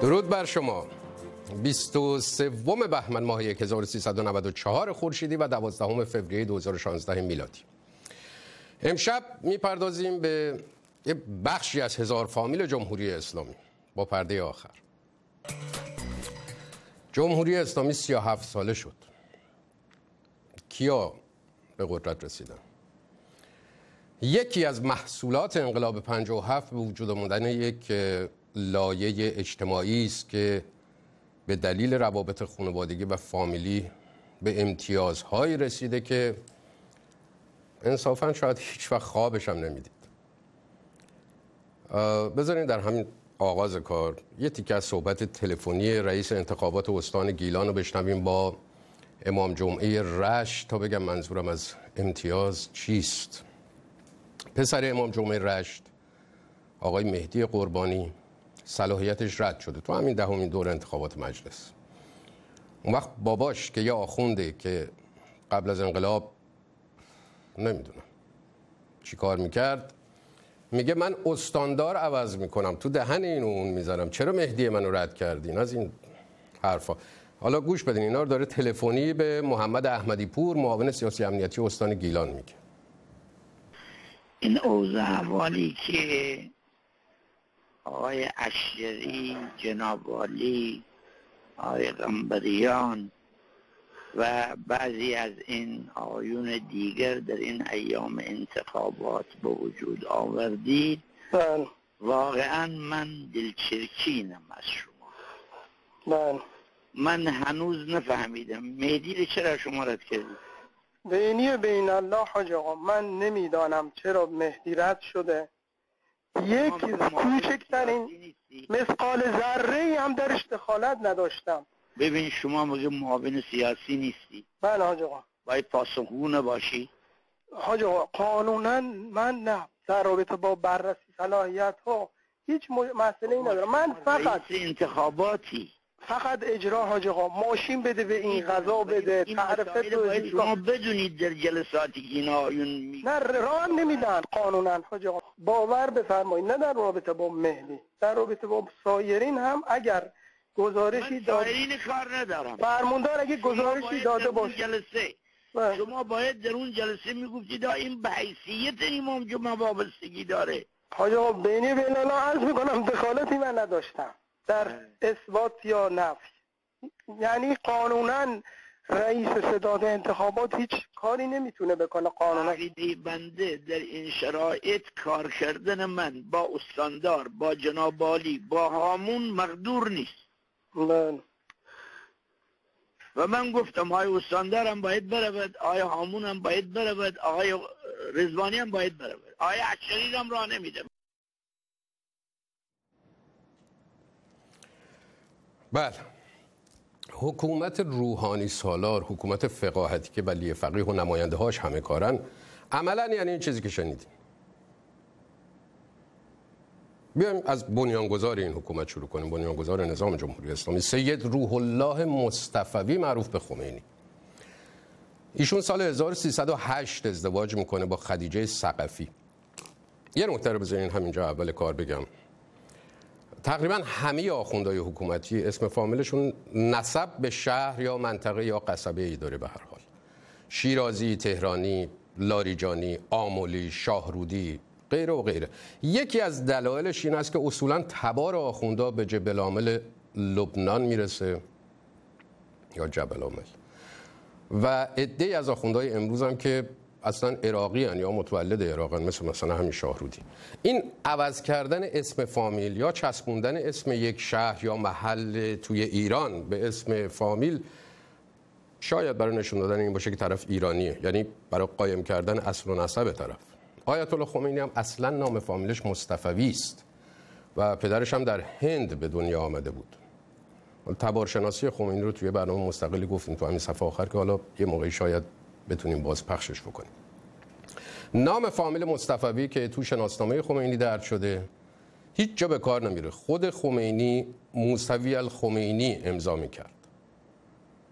درود بر شما. 23 بهمن ماه 1394 خورشیدی و 12 فوریه 2016 میلادی. امشب می‌پردازیم به یه بخشی از هزار فامیل جمهوری اسلامی. با پرده آخر. جمهوری اسلامی 37 ساله شد. کیا به قدرت رسیدن؟ یکی از محصولات انقلاب 57 به وجود آمدن یک لایه اجتماعی است که به دلیل روابط خانوادگی و فامیلی به امتیازهایی رسیده که انصافا شاید هیچ وقت خوابش هم نمی‌دید. بذارین در همین آغاز کار یه تیکه از صحبت تلفنی رئیس انتخابات استان گیلان رو بشنویم با امام جمعه رشت تا بگم منظورم از امتیاز چیست. پسر امام جمعه رشت آقای مهدی قربانی. صلاحیتش رد شده. تو همین دهمین دور انتخابات مجلس. اون وقت باباش که یه آخونده که قبل از انقلاب نمی‌دونم چی کار می‌کرد میگه من استاندار عوض می‌کنم. تو دهن این اون می‌ذارم. چرا مهدی منو رد کردین؟ از این حرفا. حالا گوش بدین اینا رو داره تلفنی به محمد احمدی پور معاون سیاسی امنیتی استان گیلان میگه. این اوضاع حوالی که آقای اشری جناب والی آقای غنبریان و بعضی از این آیون دیگر در این ایام انتخابات به وجود آوردید. بله. واقعا من دلچرکینم از شما. بله. من هنوز نفهمیدم. مهدی چرا شما رد کردید؟ بینی و بین الله حاج آقا من نمی‌دانم چرا مهدی رد شده. یک کوچکترین مثقال ذره هم درش دخالت نداشتم. ببین شما مگه معاون سیاسی نیستی؟ بله حاج آقا. باید پاسخگو باشی؟ حاج آقا قانونا من نه. در رابطه با بررسی صلاحیت ها هیچ مسئله ای ندارم. من فقط انتخاباتی. فقط اجرا حاج آقا ماشین بده به این غذا بده تعرفه توضیح شما. بدونید در جلساتی که این آیون نه راه نمیدن قانونا حاج آقا. باور بفرمایید نه در رابطه با مهدی در رابطه با سایرین هم اگر گزارشی داد سایرین کار ندارم. فرماندار اگه گزارشی داده باشه جلسه بله. شما باید در اون جلسه می‌گفتید این به حیثیت امام جمعه وابستگی داره. حاج آقا بینی بین الله عرض می‌کنم دخالتی من نداشتم. در اثبات یا نفی. یعنی قانونا رئیس صداد انتخابات هیچ کاری نمی‌تونه بکنه قانونا. عقیده بنده در این شرایط کار کردن من با استاندار با جناب والی با هامون مقدور نیست. بله. و من گفتم آقای استاندار هم باید برود آقای هامون هم باید برود آقای رزوانی هم باید برود. آقای عشقی هم راه نمیده بله. حکومت روحانی سالار حکومت فقاهتی که ولی فقیه و نماینده هاش همه کارن عملا یعنی این چیزی که شنیدیم. بیایم از بنیانگذار این حکومت شروع کنیم. بنیانگذار نظام جمهوری اسلامی سید روح الله مصطفوی معروف به خمینی. ایشون سال 1308 ازدواج می‌کنه با خدیجه سقفی یه نکته رو بذارین همینجا اول کار بگم. تقریبا همه آخوندهای حکومتی اسم فامیلشون نسب به شهر یا منطقه یا قصبه ای داره به هر حال. شیرازی، تهرانی، لاریجانی، آمولی، شاهرودی غیره و غیره. یکی از دلایلش این است که اصولا تبار آخوندا به جبل عامل لبنان می‌رسه یا جبل عامل. و عده از آخوندهای امروز هم که اصلا عراقی یا متولد عراقن مثل مثلا همین شاهرودی. این عوض کردن اسم فامیل یا چسبوندن اسم یک شهر یا محل توی ایران به اسم فامیل شاید برای نشون دادن این باشه که طرف ایرانیه. یعنی برای قایم کردن اصل و نسب طرف. آیت الله خمینی هم اصلا نام فامیلش مصطفوی است و پدرش هم در هند به دنیا آمده بود. تبارشناسی خمینی رو توی برنامه مستقلی گفتیم تو همین صفحه آخر که حالا یه موقعی شاید بتونیم باز پخشش بکنیم. نام فامیل مصطفوی که تو شناسنامه خمینی درد شده هیچ جا به کار نمیره. خود خمینی موسوی الخمینی امضا می‌کرد.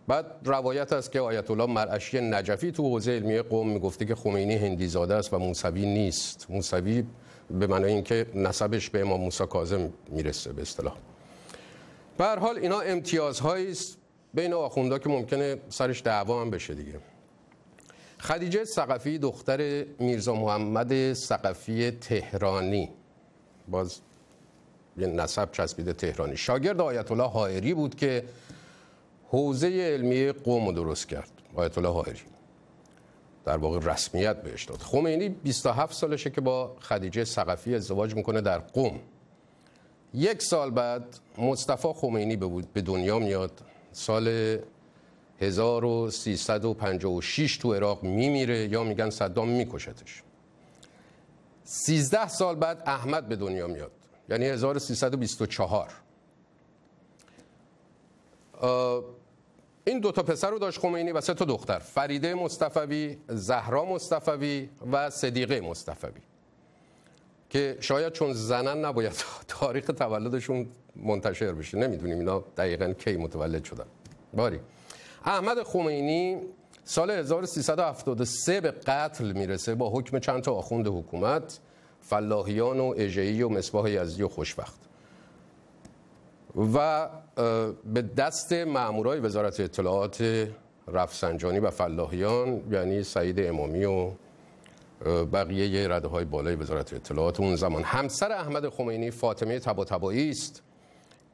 بعد روایت است که آیت الله مرعشی نجفی تو حوزه علمیه قوم می‌گفته که خمینی هندی زاده است و موسوی نیست. موسوی به معنای اینکه نسبش به امام موسی کاظم می‌رسه به اصطلاح. به هر حال اینا امتیازهایی است. بین آخوندا که ممکنه سرش دعوا هم بشه دیگه. خدیجه سقفی دختر میرزا محمد سقفی تهرانی. باز یه نسب چسبیده تهرانی. شاگرد آیت الله حائری بود که حوزه علمی قوم رو درست کرد. آیت الله حائری. در واقع رسمیت بهش داد. خمینی 27 سالشه که با خدیجه سقفی ازدواج می‌کنه در قوم. یک سال بعد مصطفی خمینی به دنیا میاد. سال 1356 تو عراق میمیره یا میگن صدام میکشتش. 13 سال بعد احمد به دنیا میاد. یعنی 1324 این دو تا پسر رو داشت خمینی و سه تا دختر. فریده مصطفوی زهرا مصطفوی و صدیقه مصطفوی. که شاید چون زنن نباید تاریخ تولدشون منتشر بشه. نمی‌دونیم اینا دقیقا کی متولد شدن. باری. احمد خمینی سال 1373 به قتل می‌رسه با حکم چند تا آخوند حکومت فلاحیان و اجهی و مصباح یزدی و خوشبخت. و به دست مامورای وزارت اطلاعات رفسنجانی و فلاحیان یعنی سعید امامی و بقیه رده های بالای وزارت اطلاعات اون زمان. همسر احمد خمینی فاطمه تباتبایی است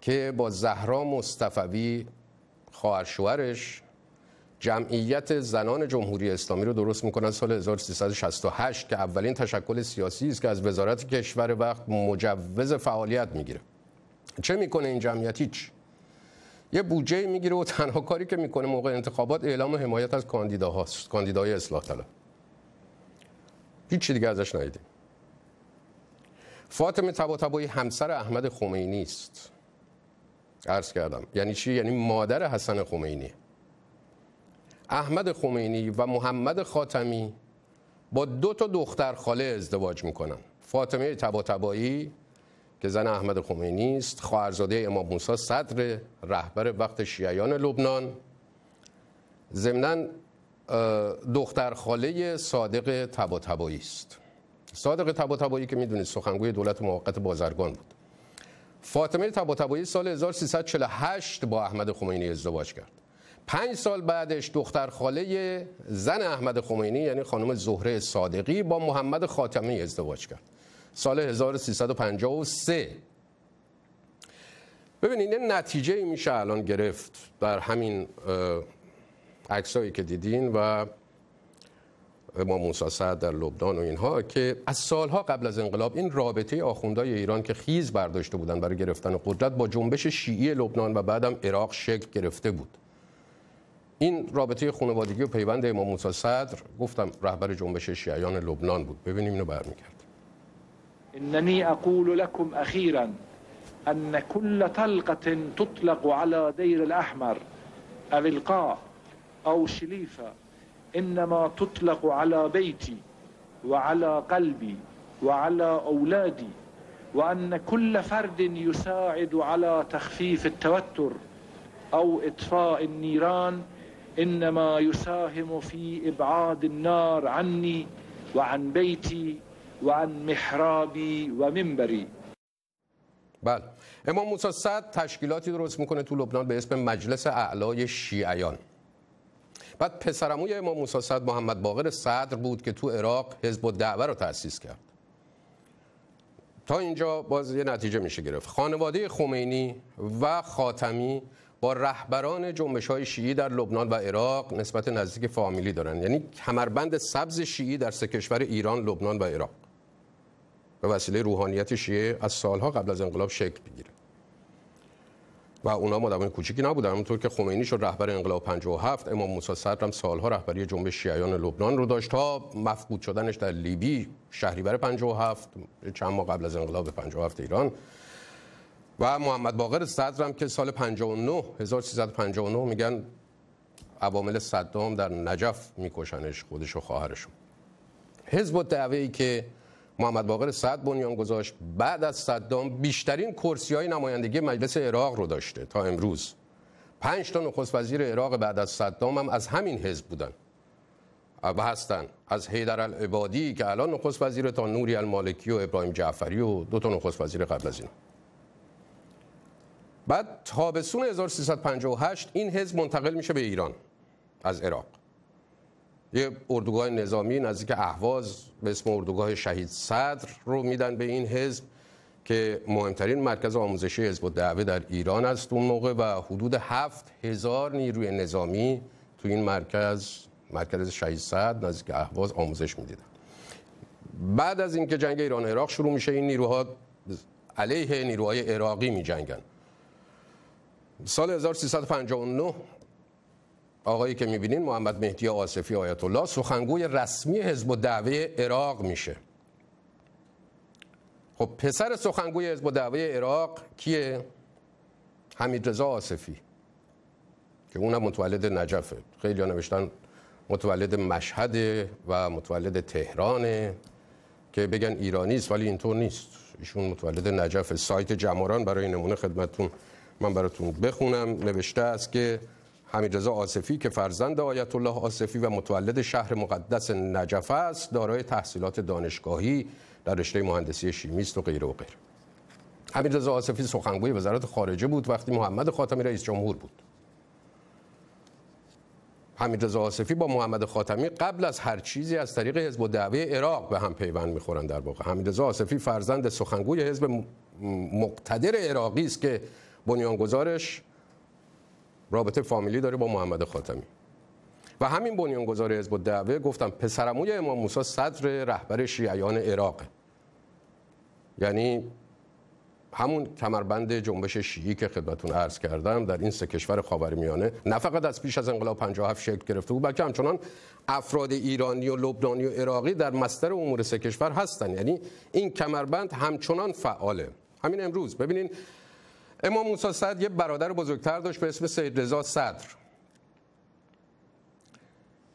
که با زهرا مصطفوی خواهر شوهرش جمعیت زنان جمهوری اسلامی رو درست می‌کنن سال 1368 که اولین تشکل سیاسی است که از وزارت کشور وقت مجوز فعالیت می‌گیره. چه می‌کنه این جمعیت؟ هیچ. یه بودجه می‌گیره و تنها کاری که می‌کنه موقع انتخابات اعلام حمایت از کاندیداهاست کاندیدای اصلاح طلب. هیچ دیگه ازش ندیدیم. فاطمه طباطبایی همسر احمد خمینی است. عرض کردم. یعنی چی؟ یعنی مادر حسن خمینی احمد خمینی و محمد خاتمی با دو تا دختر خاله ازدواج می‌کنن. فاطمه طباطبایی که زن احمد خمینی است خواهرزاده امام موسی صدر رهبر وقت شیعیان لبنان. ضمن دختر خاله صادق طباطبایی است. صادق طباطبایی که می‌دونید سخنگوی دولت موقت بازرگان بود. فاطمه طباطبایی سال 1348 با احمد خمینی ازدواج کرد. پنج سال بعدش دختر خاله زن احمد خمینی یعنی خانم زهره صادقی با محمد خاتمی ازدواج کرد. سال 1353 ببینید این نتیجه میشه الان گرفت در همین عکسایی که دیدین و امام موسی سعد در لبنان و اینها که از سالها قبل از انقلاب این رابطه آخوندهای ایران که خیز برداشته بودن برای گرفتن قدرت با جنبش شیعی لبنان و بعدم عراق شکل گرفته بود. این رابطه خانوادگی و پیوند امام موسی صدر گفتم رهبر جنبش شیعیان لبنان بود. ببینیم اینو برمیگرد انني أقول لكم أخيرا ان كل طلقه تطلق على دير الاحمر أو القاع أو شليفه انما تطلق على بيتي وعلى قلبي وعلى اولادي وان كل فرد يساعد على تخفيف التوتر أو اطفاء النيران انما يساهم في ابعاد النار عني وعن بيتي وعن محرابي ومنبري. بله. امام موسی صد تشکیلاتی درست می‌کنه تو لبنان به اسم مجلس اعلای شیعیان. بعد پسرموی امام موسی صد محمد باقر صدر بود که تو عراق حزب الدعوه رو تأسیس کرد. تا اینجا باز یه نتیجه میشه گرفت. خانواده خمینی و خاتمی با رهبران جنبش های شیعی در لبنان و عراق نسبت نزدیک فامیلی دارن. یعنی کمربند سبز شیعی در سه کشور ایران، لبنان و عراق. به وسیله روحانیت شیعه از سالها قبل از انقلاب شکل بگیره و اونا مدامای کوچیکی نبودن. همونطور که خمینی شد رهبر انقلاب 57 امام موسی صدر هم سالها رهبری جنبش شیعیان لبنان رو داشت تا مفقود شدنش در لیبی شهریور 57 چند ماه قبل از انقلاب 57 ایران. و محمد باقر صدر هم که سال 59 1359 میگن عوامل صدام در نجف میکشنش خودش و خواهرشون. حزب الدعوه که محمد باقر صد بنیان گذاشت بعد از صدام بیشترین کرسی های نمایندگی مجلس عراق رو داشته تا امروز. پنج تا نخست وزیر عراق بعد از صدام هم از همین حزب بودن و هستن. از حیدر العبادی که الان نخست وزیر تا نوری المالکی و ابراهیم جعفری و دو تا نخست وزیر قبل از این بعد تابستون 1358 این حزب منتقل میشه به ایران از عراق. یه اردوگاه نظامی نزدیک اهواز به اسم اردوگاه شهید صدر رو میدن به این حزب که مهمترین مرکز آموزشی حزب الدعوه در ایران است اون موقع و حدود هفت هزار نیروی نظامی تو این مرکز مرکز شهید صدر نزدیک اهواز آموزش می‌دیدن. بعد از اینکه جنگ ایران عراق شروع میشه این نیروها علیه نیروهای عراقی میجنگن. سال 1359 آقایی که می‌بینین محمد مهدی آصفی آیت الله سخنگوی رسمی حزب الدعوه عراق میشه. خب پسر سخنگوی حزب الدعوه عراق کیه؟ حمید رضا آصفی که اونم متولد نجفه. خیلی ها نوشتن متولد مشهد و متولد تهرانه که بگن ایرانی است ولی اینطور نیست. ایشون متولد نجف سایت جماران برای نمونه خدمتتون من براتون بخونم. نوشته است که حمیدرضا آصفی که فرزند آیت الله آصفی و متولد شهر مقدس نجف است دارای تحصیلات دانشگاهی در رشته مهندسی شیمی است و غیره و غیره. حمیدرضا آصفی سخنگوی وزارت خارجه بود وقتی محمد خاتمی رئیس جمهور بود. حمیدرضا آصفی با محمد خاتمی قبل از هر چیزی از طریق حزب الدعوه عراق به هم پیوند می‌خورن در واقع. حمیدرضا آصفی فرزند سخنگوی حزب مقتدر عراقی است که بنیانگذارش رابطه فامیلی داره با محمد خاتمی. و همین بنیانگذار حزب الدعوه گفتم پسرموی امام موسی صدر رهبر شیعیان عراق یعنی همون کمربند جنبش شیعی که خدمتون عرض کردم در این سه کشور خاورمیانه نه فقط از پیش از انقلاب 57 شکل گرفته بود بلکه همچنان افراد ایرانی و لبنانی و عراقی در مستر امور سه کشور هستن. یعنی این کمربند همچنان فعاله. همین امروز ببینین امام موسی صدر یه برادر بزرگتر داشت به اسم سید رضا صدر.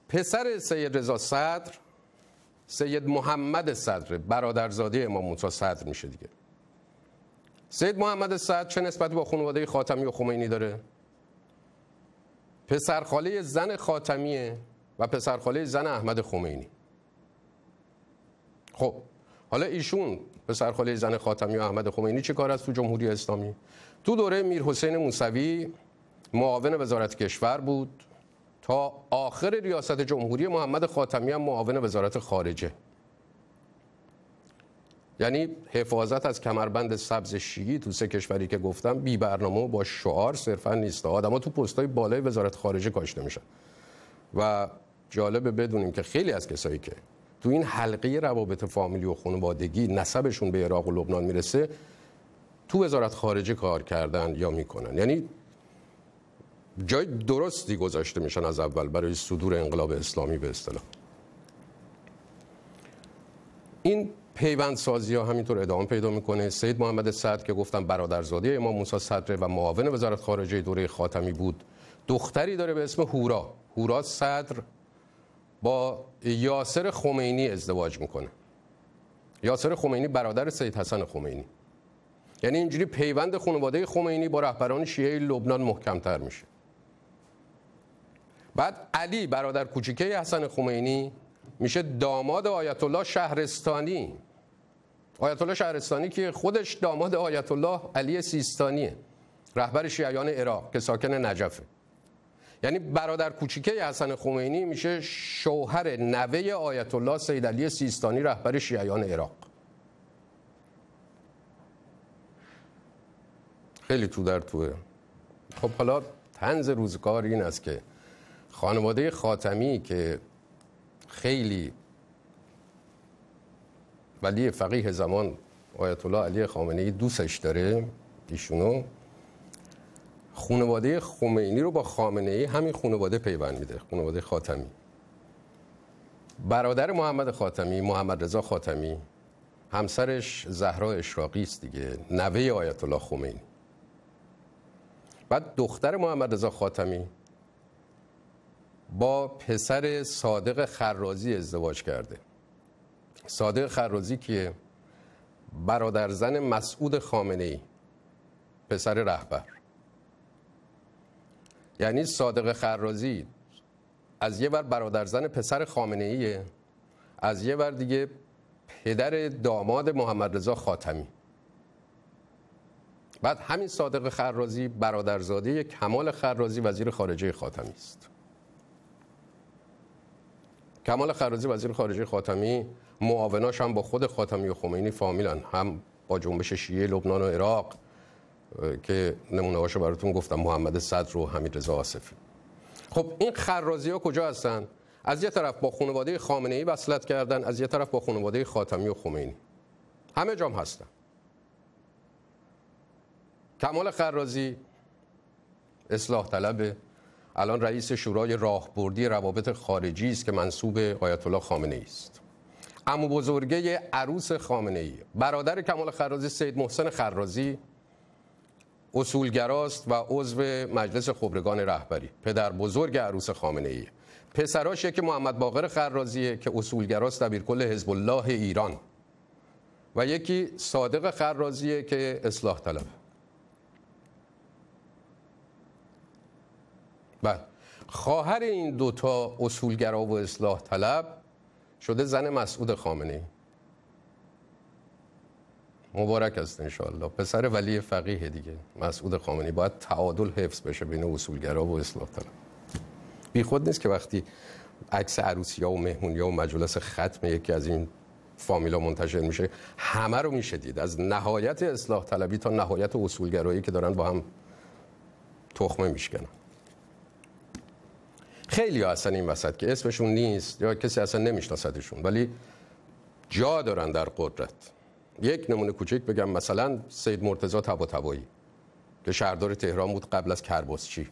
پسر سید رضا صدر سید محمد صدر برادرزاده امام موسی صدر میشه دیگه. سید محمد صدر چه نسبتی با خانواده خاتمی و خمینی داره؟ پسرخاله زن خاتمیه و پسرخاله زن احمد خمینی. خب حالا ایشون پسرخاله زن خاتمی و احمد خمینی چه کار است تو جمهوری اسلامی؟ تو دوره میر حسین موسوی معاون وزارت کشور بود تا آخر ریاست جمهوری محمد خاتمی هم معاون وزارت خارجه. یعنی حفاظت از کمربند سبز شیعی تو سه کشوری که گفتم بی برنامه و با شعار صرفا نیست. آدما تو پستای بالای وزارت خارجه کاشته میشن. و جالبه بدونیم که خیلی از کسایی که تو این حلقه روابط فامیلی و خانوادگی نسبشون به عراق و لبنان می‌رسه تو وزارت خارجه کار کردن یا می‌کنن؟ یعنی جای درستی گذاشته میشن از اول برای صدور انقلاب اسلامی به اصطلاح. این پیوند سازی ها همینطور ادامه پیدا می‌کنه. سید محمد صدر که گفتم برادرزاده امام موسی صدر و معاون وزارت خارجه دوره خاتمی بود دختری داره به اسم هورا. هورا صدر با یاسر خمینی ازدواج می‌کنه. یاسر خمینی برادر سید حسن خمینی. یعنی اینجوری پیوند خانواده خمینی با رهبران شیعه لبنان محکمتر میشه. بعد علی برادر کوچیکه حسن خمینی میشه داماد آیت الله شهرستانی. آیت الله شهرستانی که خودش داماد آیت الله علی سیستانیه رهبر شیعیان عراق که ساکن نجفه. یعنی برادر کوچیکه حسن خمینی میشه شوهر نوه آیت الله سید علی سیستانی رهبر شیعیان عراق. خیلی تو در توه. خب حالا تنز روزگار این است که خانواده خاتمی که خیلی ولی فقیه زمان آیت الله علی خامنه ای دوستش داره ایشونو خانواده خمینی رو با خامنه ای همین خانواده پیوند میده خانواده خاتمی. برادر محمد خاتمی محمد رضا خاتمی همسرش زهرا اشراقی است دیگه نوه آیت الله خمینی. بعد دختر محمد رضا خاتمی با پسر صادق خرازی ازدواج کرده. صادق خرازی که برادر زن مسعود خامنه ای پسر رهبر. یعنی صادق خرازی از یه بر برادر زن پسر خامنه ایه از یه بر دیگه پدر داماد محمد رضا خاتمی. بعد همین صادق خرازی برادرزاده کمال خرازی وزیر خارجه خاتمی است. کمال خرازی وزیر خارجه خاتمی معاوناش هم با خود خاتمی و خمینی فامیلن. هم با جنبش شیعه لبنان و عراق که نمونه هاشو براتون گفتم محمد صدر و حمید رضا آصفی. خب این خرازی ها کجا هستن؟ از یه طرف با خانواده خامنه ای وصلت کردن از یه طرف با خانواده خاتمی و خمینی. همه جام هستن. کمال خرازی اصلاح طلبه الان رئیس شورای راهبردی روابط خارجی است که منصوب آیت الله خامنه ای است. عمو بزرگه عروس خامنه ای. برادر کمال خرازی سید محسن خرازی اصولگراست و عضو مجلس خبرگان رهبری. پدر بزرگ عروس خامنه ای. پسراش که محمد باقر خرازیه که اصولگراست دبیرکل حزب الله ایران. و یکی صادق خرازیه که اصلاح طلب. بله. خواهر این دوتا اصولگرا و اصلاح طلب شده زن مسعود خامنه مبارک است انشاءالله. پسر ولی فقیه دیگه مسعود خامنی باید تعادل حفظ بشه بین اصولگرا و اصلاح طلب. بی خود نیست که وقتی عکس عروسی ها و مهمونی ها و مجلس ختم یکی از این فامیلا منتشر میشه همه رو میشه دید. از نهایت اصلاح طلبی تا نهایت اصولگرایی که دارن با هم تخمه میشکنن. خیلی ها اصلا این وسط که اسمشون نیست یا کسی اصلا نمیشناستشون ولی جا دارن در قدرت. یک نمونه کوچک بگم مثلا سید مرتضی طباطبایی که شهردار تهران بود قبل از کرباسچی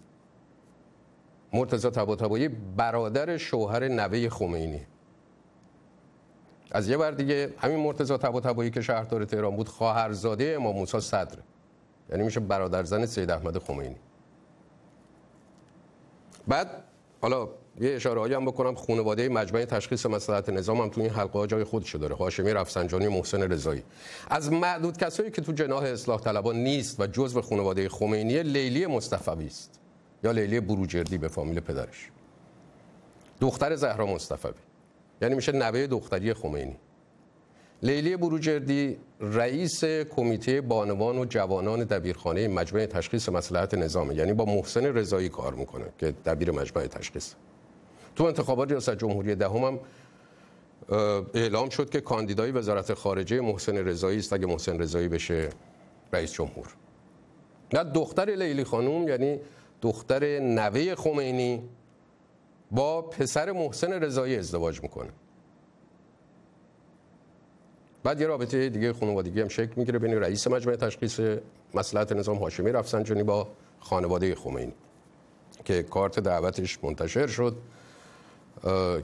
مرتضی طباطبایی برادر شوهر نوه خمینی. از یه بر دیگه همین مرتضی طباطبایی که شهردار تهران بود خواهرزاده امام موسی صدر. یعنی میشه برادر زن سید احمد خمینی. بعد حالا یه اشاره هم بکنم. خانواده مجمع تشخیص مصلحت نظام هم تو این حلقه ها جای خودش داره. هاشمی رفسنجانی محسن رضایی. از معدود کسایی که تو جناح اصلاح طلبان نیست و جزو خانواده خمینی لیلی مصطفی است. یا لیلی بروجردی به فامیل پدرش. دختر زهرا مصطفی. یعنی میشه نوه دختری خمینی. لیلی بروجردی رئیس کمیته بانوان و جوانان دبیرخانه مجمع تشخیص مصلحت نظامه یعنی با محسن رضایی کار می‌کنه که دبیر مجمع تشخیص. تو انتخابات ریاست جمهوری دهم هم اعلام شد که کاندیدای وزارت خارجه محسن رضایی است اگه محسن رضایی بشه رئیس جمهور. نه دختر لیلی خانوم یعنی دختر نوه خمینی با پسر محسن رضایی ازدواج می‌کنه. بعد یه رابطه دیگه خانوادگی هم شکل می‌گیره. بین رئیس مجمع تشخیص مصلحت نظام هاشمی رفسنجانی با خانواده خمینی که کارت دعوتش منتشر شد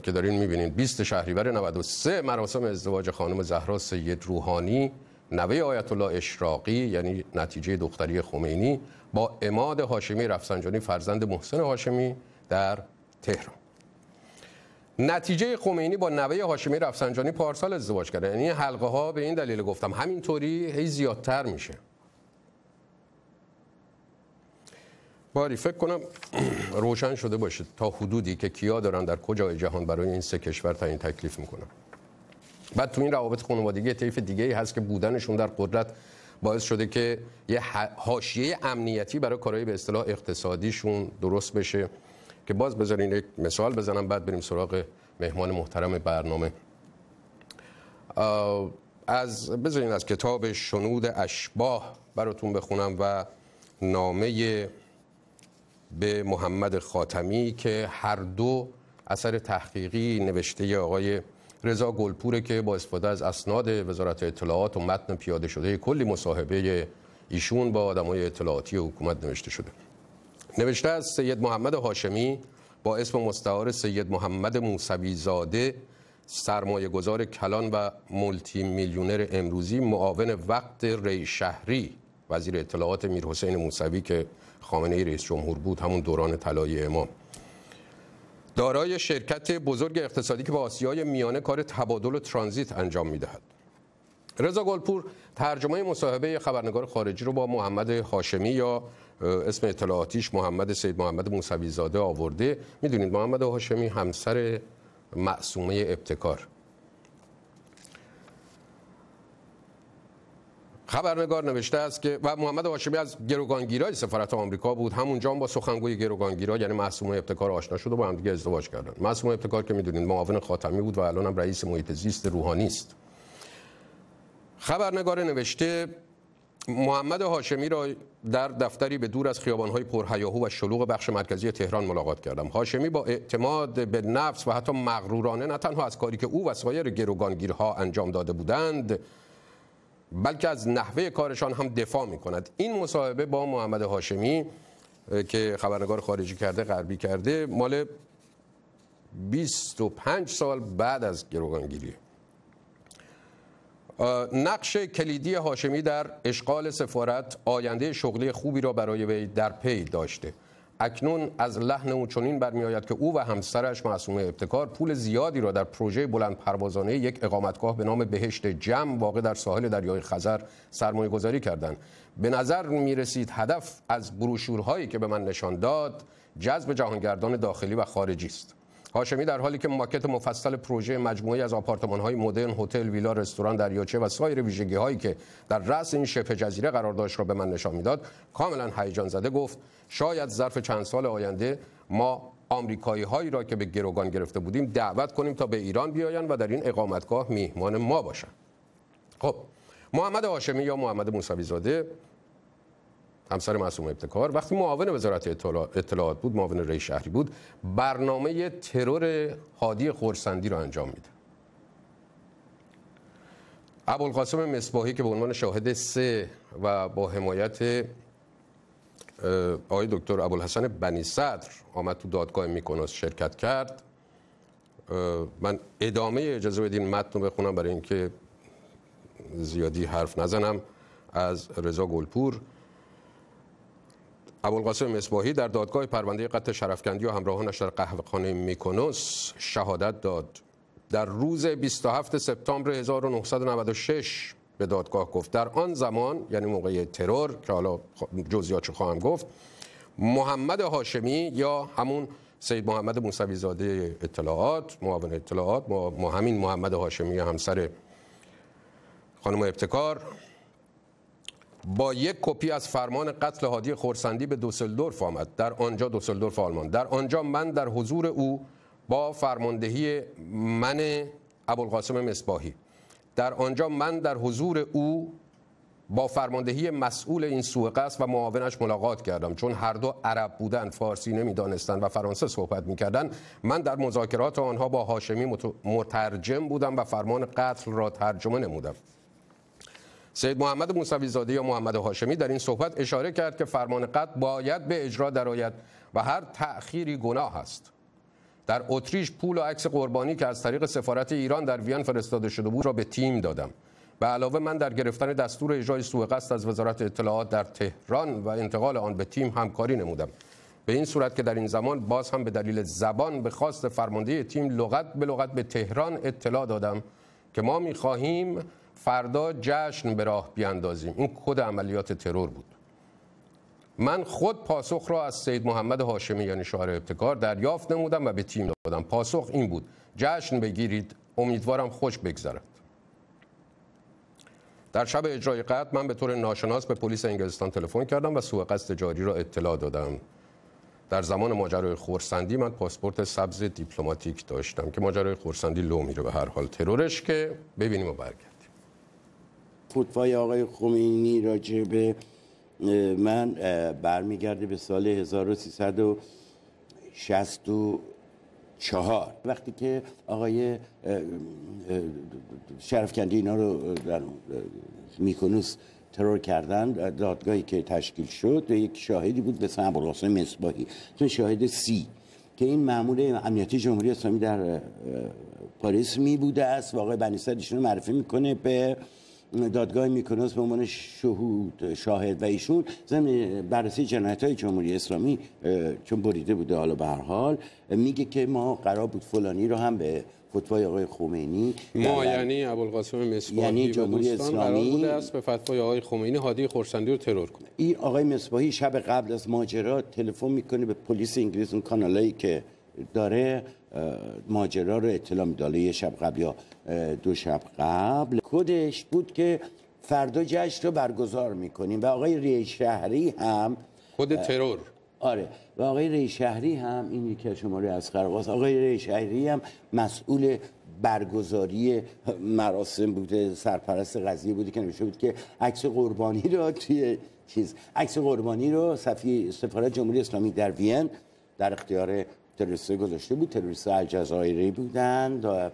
که دارین می‌بینید 20 شهریور 93 مراسم ازدواج خانم زهرا سید روحانی نوه آیت الله اشراقی یعنی نتیجه دختری خمینی با اماد هاشمی رفسنجانی فرزند محسن هاشمی در تهران. نتیجه خمینی با نوه هاشمی رفسنجانی پارسال ازدواج کرده. یعنی حلقه ها به این دلیل گفتم. همینطوری هی زیادتر میشه. باری فکر کنم روشن شده باشه تا حدودی که کیا دارن در کجای جهان برای این سه کشور تعیین تکلیف می‌کنن. بعد تو این روابط خانوادگی طیف دیگه ای هست که بودنشون در قدرت باعث شده که یه حاشیه امنیتی برای کارهای به اصطلاح اقتصادیشون درست بشه. که باز بذارین یک مثال بزنم بعد بریم سراغ مهمان محترم برنامه. از بذارین از کتاب شنود اشباه براتون بخونم و نامه به محمد خاتمی که هر دو اثر تحقیقی نوشته آقای رضا گلپوره که با استفاده از اسناد وزارت اطلاعات و متن پیاده شده کلی مصاحبه ایشون با آدمای اطلاعاتی حکومت نوشته شده. نوشته از سید محمد هاشمی با اسم مستعار سید محمد موسوی زاده سرمایه گذار کلان و مولتی میلیونر امروزی معاون وقت ری شهری وزیر اطلاعات میر حسین موسوی که خامنه ای رئیس جمهور بود همون دوران طلایی امام. دارای شرکت بزرگ اقتصادی که با آسیای میانه کار تبادل و ترانزیت انجام می‌دهد. رضا گلپور ترجمه مصاحبه خبرنگار خارجی رو با محمد هاشمی یا اسم اطلاعاتیش محمد سید محمد موسوی زاده آورده. می‌دونید محمد هاشمی همسر معصومه ابتکار. خبرنگار نوشته است که و محمد هاشمی از گروگانگیرای سفارت آمریکا بود. همونجا هم با سخنگوی گروگانگیرا یعنی معصومه ابتکار آشنا شد و با هم دیگه ازدواج کردن. معصومه ابتکار که می‌دونید معاون خاتمی بود و الان هم رئیس محیط زیست روحانی است. خبرنگار نوشته محمد هاشمی را در دفتری به دور از خیابانهای پرهیاهو و شلوغ بخش مرکزی تهران ملاقات کردم. هاشمی با اعتماد به نفس و حتی مغرورانه نه تنها از کاری که او و سایر گروگانگیرها انجام داده بودند بلکه از نحوه کارشان هم دفاع می کند این مصاحبه با محمد هاشمی که خبرنگار خارجی کرده غربی کرده مال 25 سال بعد از گروگانگیری. نقش کلیدی هاشمی در اشغال سفارت آینده شغلی خوبی را برای وی در پی داشته. اکنون از لحن او چنین برمیآید که او و همسرش معصومه ابتکار پول زیادی را در پروژه بلند پروازانه یک اقامتگاه به نام بهشت جم واقع در ساحل دریای خزر سرمایه گذاری کردند. به نظر می رسید هدف از بروشورهایی که به من نشان داد جذب جهانگردان داخلی و خارجی است. هاشمی در حالی که ماکت مفصل پروژه مجموعی از آپارتمان های مدرن، هتل، ویلا، رستوران، دریاچه و سایر ویژگی هایی که در رأس این شبه جزیره قرار داشت را به من نشان می‌داد، کاملا هیجان زده گفت شاید ظرف چند سال آینده ما آمریکایی هایی را که به گروگان گرفته بودیم دعوت کنیم تا به ایران بیایند و در این اقامتگاه میهمان ما باشند. خب محمد هاشمی یا محمد موسوی زاده همسر معصوم ابتکار وقتی معاون وزارت اطلاعات بود معاون رئیس شهری بود برنامه ترور هادی خورسندی را انجام میده. ابوالقاسم مصباحی که به عنوان شاهد سه و با حمایت آقای دکتر ابوالحسن بنی صدر آمد تو دادگاه میکناس شرکت کرد. من ادامه اجازه بدین متن رو بخونم برای اینکه زیادی حرف نزنم. از رضا گلپور ابوالقاسم مصباحی در دادگاه پرونده قتل شرفکندی و همراهانش در قهوه‌خانه میکنوس شهادت داد. در روز 27 سپتامبر 1996 به دادگاه گفت. در آن زمان یعنی موقع ترور که حالا جزئیاتش خواهم گفت محمد هاشمی یا همون سید محمد موسوی زاده اطلاعات معاون اطلاعات ما همین محمد هاشمی همسر خانم ابتکار با یک کپی از فرمان قتل هادی خورسندی به دوسلدورف آمد. در آنجا دوسلدورف آلمان. در آنجا من در حضور او با فرماندهی من ابوالقاسم مصباحی. در آنجا من در حضور او با فرماندهی مسئول این سوء قصد و معاونش ملاقات کردم. چون هر دو عرب بودن فارسی نمی‌دانستند و فرانسه صحبت می‌کردند من در مذاکرات آنها با هاشمی مترجم بودم و فرمان قتل را ترجمه نمودم. سید محمد موسوی زاده یا محمد هاشمی در این صحبت اشاره کرد که فرمان قتل باید به اجرا درآید و هر تأخیری گناه است. در اتریش پول و عکس قربانی که از طریق سفارت ایران در وین فرستاده شده بود را به تیم دادم به علاوه من در گرفتن دستور اجرای سوء قصد از وزارت اطلاعات در تهران و انتقال آن به تیم همکاری نمودم. به این صورت که در این زمان باز هم به دلیل زبان به خواست فرمانده تیم لغت به لغت به تهران اطلاع دادم که ما می‌خواهیم فردا جشن به راه بیاندازیم. این کد عملیات ترور بود. من خود پاسخ را از سید محمد هاشمی یعنی شاعر ابتکار دریافت نمودم و به تیم دادم. پاسخ این بود جشن بگیرید امیدوارم خوش بگذرد. در شب اجرای قتل من به طور ناشناس به پلیس انگلستان تلفن کردم و سوء قصد جاری را اطلاع دادم. در زمان ماجرای خورسندی من پاسپورت سبز دیپلماتیک داشتم که ماجرای خورسندی لو میره. به هر حال ترورش که ببینیم و برگردیم فتوای آقای خمینی راجع به من برمیگرده به سال 1364 وقتی که آقای شرفکندی اینا رو در میکنوس ترور کردن دادگاهی که تشکیل شد و یک شاهدی بود به اسم ابوالقاسم مصباحی تو شاهد سی که این معمول امنیتی جمهوری اسلامی در پاریس می بوده است واقع بنیستر ایشون معرفی می‌کنه به دادگاه میکنوس به عنوان شهود شاهد و ایشون ضمن بررسی جنایت های جمهوری اسلامی چون بریده بوده حالا به هر حال میگه که ما قرار بود فلانی رو هم به فتوای آقای خمینی ما یعنی ابوالقاسم مصباحی یعنی جمهوری اسلامی بوده است به فتوای آقای خمینی هادی خورسندی رو ترور کنه. این آقای مصباحی شب قبل از ماجرا تلفن می‌کنه به پلیس انگلیس اون کانالایی که داره. ماجرا رو اطلاع میداله یه شب قبل یا دو شب قبل. کدش بود که فردا جشن رو برگزار می‌کنیم. و آقای ری شهری هم خود ترور. آره. و آقای ری شهری هم این یکی از شماره از خرقاس آقای ری شهری هم مسئول برگزاری مراسم بوده سرپرست قضیه بوده که نمیشه بود که عکس قربانی رو توی چیز عکس قربانی رو صفی سفارت جمهوری اسلامی در وین در اختیار تروریست گذاشته بود تروریست الجزایری بودن و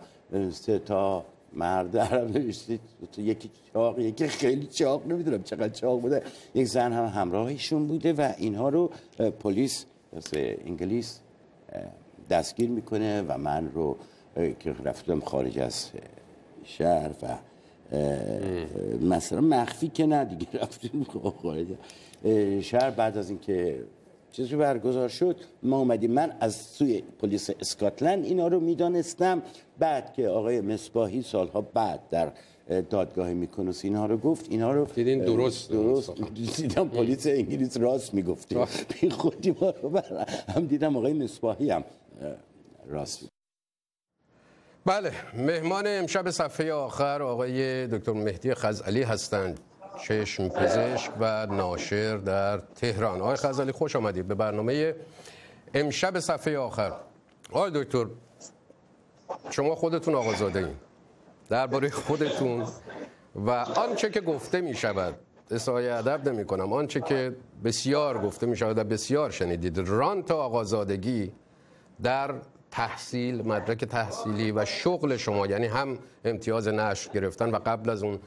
سه تا مرد عرب نوشته یکی چاق یکی خیلی چاق نمی‌دونم چقدر چاق بوده. یک زن هم همراهشون بوده و اینها رو پلیس انگلیس دستگیر می‌کنه و من رو که رفتم خارج از شهر و مثلا مخفی که نه دیگه رفتیم خارج. شهر بعد از اینکه چیزی برگزار شد. ما اومدیم. من از سوی پلیس اسکاتلند اینا رو می‌دانستم. بعد که آقای مصباحی سالها بعد در دادگاه میکنوس اینها رو گفت اینها رو دیدین؟ درست. درست. دیدم پلیس انگلیس راست می‌گفتی بی خودی ما رو بر هم دیدم آقای مصباحی هم راست بله مهمان امشب صفحه آخر آقای دکتر مهدی خزعلی هستند. چشم پزشک و ناشر در تهران. آقای خزعلی خوش آمدید به برنامه امشب صفحه آخر. آقای دکتر شما خودتون آقازاده این درباره خودتون و آنچه که گفته می شود اصحای ادب نمی کنم آنچه که بسیار گفته می شود و بسیار شنیدید. رانت آقازادگی در تحصیل مدرک تحصیلی و شغل شما یعنی هم امتیاز نشر گرفتن و قبل از اون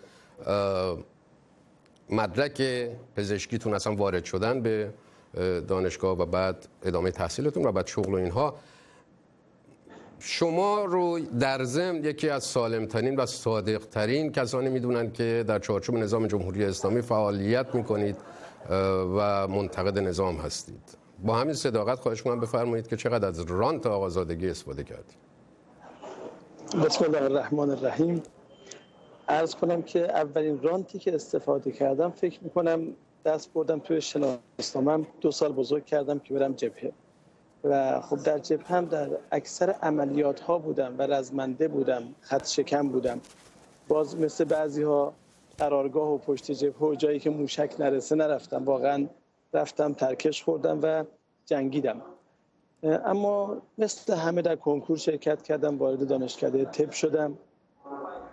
مدرک پزشکیتون اصلا وارد شدن به دانشگاه و بعد ادامه تحصیلتون و بعد شغل و اینها. شما رو در ضمن یکی از سالمترین و صادقترین کسانی می‌دونن که در چارچوب نظام جمهوری اسلامی فعالیت می‌کنید و منتقد نظام هستید. با همین صداقت خواهش کنم بفرمایید که چقدر از رانت آقازادگی استفاده کردید. بسم الله الرحمن الرحیم. ارز کنم که اولین رانتی که استفاده کردم فکر می‌کنم دست بردم توی شناسنامم دو سال بزرگ کردم که برم جبهه. و خب در جبهه هم در اکثر عملیات ها بودم و رزمنده بودم خط شکم بودم. باز مثل بعضی ها قرارگاه و پشت جبهه و جایی که موشک نرسه نرفتم. واقعا رفتم ترکش خوردم و جنگیدم. اما مثل همه در کنکور شرکت کردم وارد دانشکده تب شدم.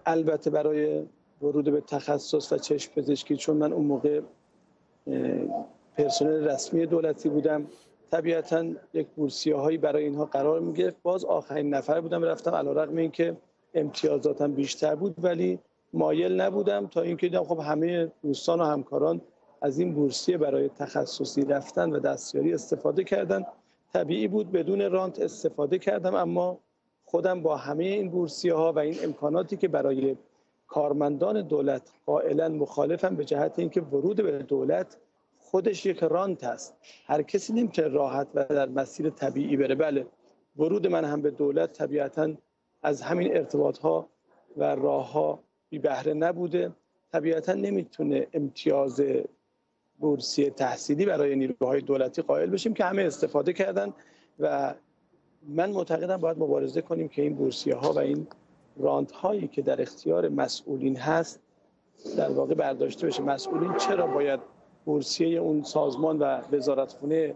البته برای ورود به تخصص و چشم پزشکی چون من اون موقع پرسنل رسمی دولتی بودم طبیعتا یک بورسیه هایی برای اینها قرار می گرفت باز آخرین نفر بودم رفتم علیرغم اینکه امتیازاتم بیشتر بود ولی مایل نبودم تا اینکه دیدم خب همه دوستان و همکاران از این بورسیه برای تخصصی رفتن و دستیاری استفاده کردن. طبیعی بود بدون رانت استفاده کردم اما خودم با همه این بورسیه ها و این امکاناتی که برای کارمندان دولت قائلا مخالفم به جهت اینکه ورود به دولت خودش یک رانت است. هر کسی نمی‌تونه راحت و در مسیر طبیعی بره. بله ورود من هم به دولت طبیعتا از همین ارتباط ها و راه ها بی بهره نبوده. طبیعتا نمی‌تونه امتیاز بورسیه تحصیلی برای نیروهای دولتی قائل بشیم که همه استفاده کردن و من معتقدم باید مبارزه کنیم که این بورسیه ها و این رانت هایی که در اختیار مسئولین هست در واقع برداشته بشه. مسئولین چرا باید بورسیه اون سازمان و وزارتخونه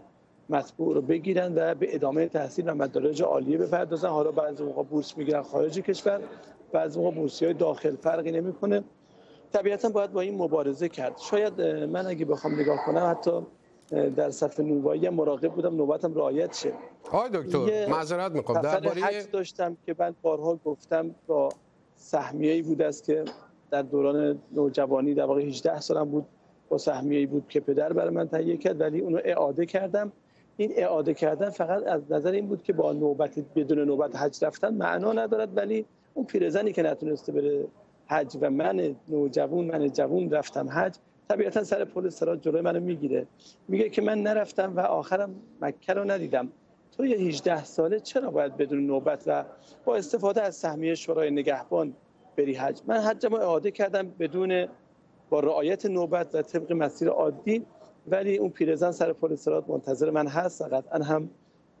مطبوع رو بگیرن و به ادامه تحصیل و مدارج عالیه بپردازن؟ حالا بعضی موقع بورس می‌گیرن خارج کشور بعضی موقع بورسی های داخل فرقی نمی‌کنه. طبیعتا باید با این مبارزه کرد. شاید من اگه بخوام نگاه کنم حتی در صفحه نوایی مراقب بودم نوبتم رعایت شه. آقای دکتر معذرت می‌خوام. درباره حج داشتم که من بارها گفتم با سهمیه ای بود است که در دوران نوجوانی در واقع 18 سالم بود با سهمیه ای بود که پدر برای من تهیه کرد ولی اونو اعاده کردم. این اعاده کردن فقط از نظر این بود که با نوبت بدون نوبت حج رفتن معنا ندارد ولی اون پیرزنی که نتونسته بره حج و من نوجوان من جوون رفتم حج طبیعتا سر پل سرات جلوی منو می‌گیره. میگه که من نرفتم و آخرم مکه رو ندیدم. تو یه 18 ساله چرا باید بدون نوبت و با استفاده از سهمیه شورای نگهبان بری حج؟ من حجم اعاده کردم بدون با رعایت نوبت و طبق مسیر عادی ولی اون پیرزن سر پل سرات منتظر من هست. قطعا هم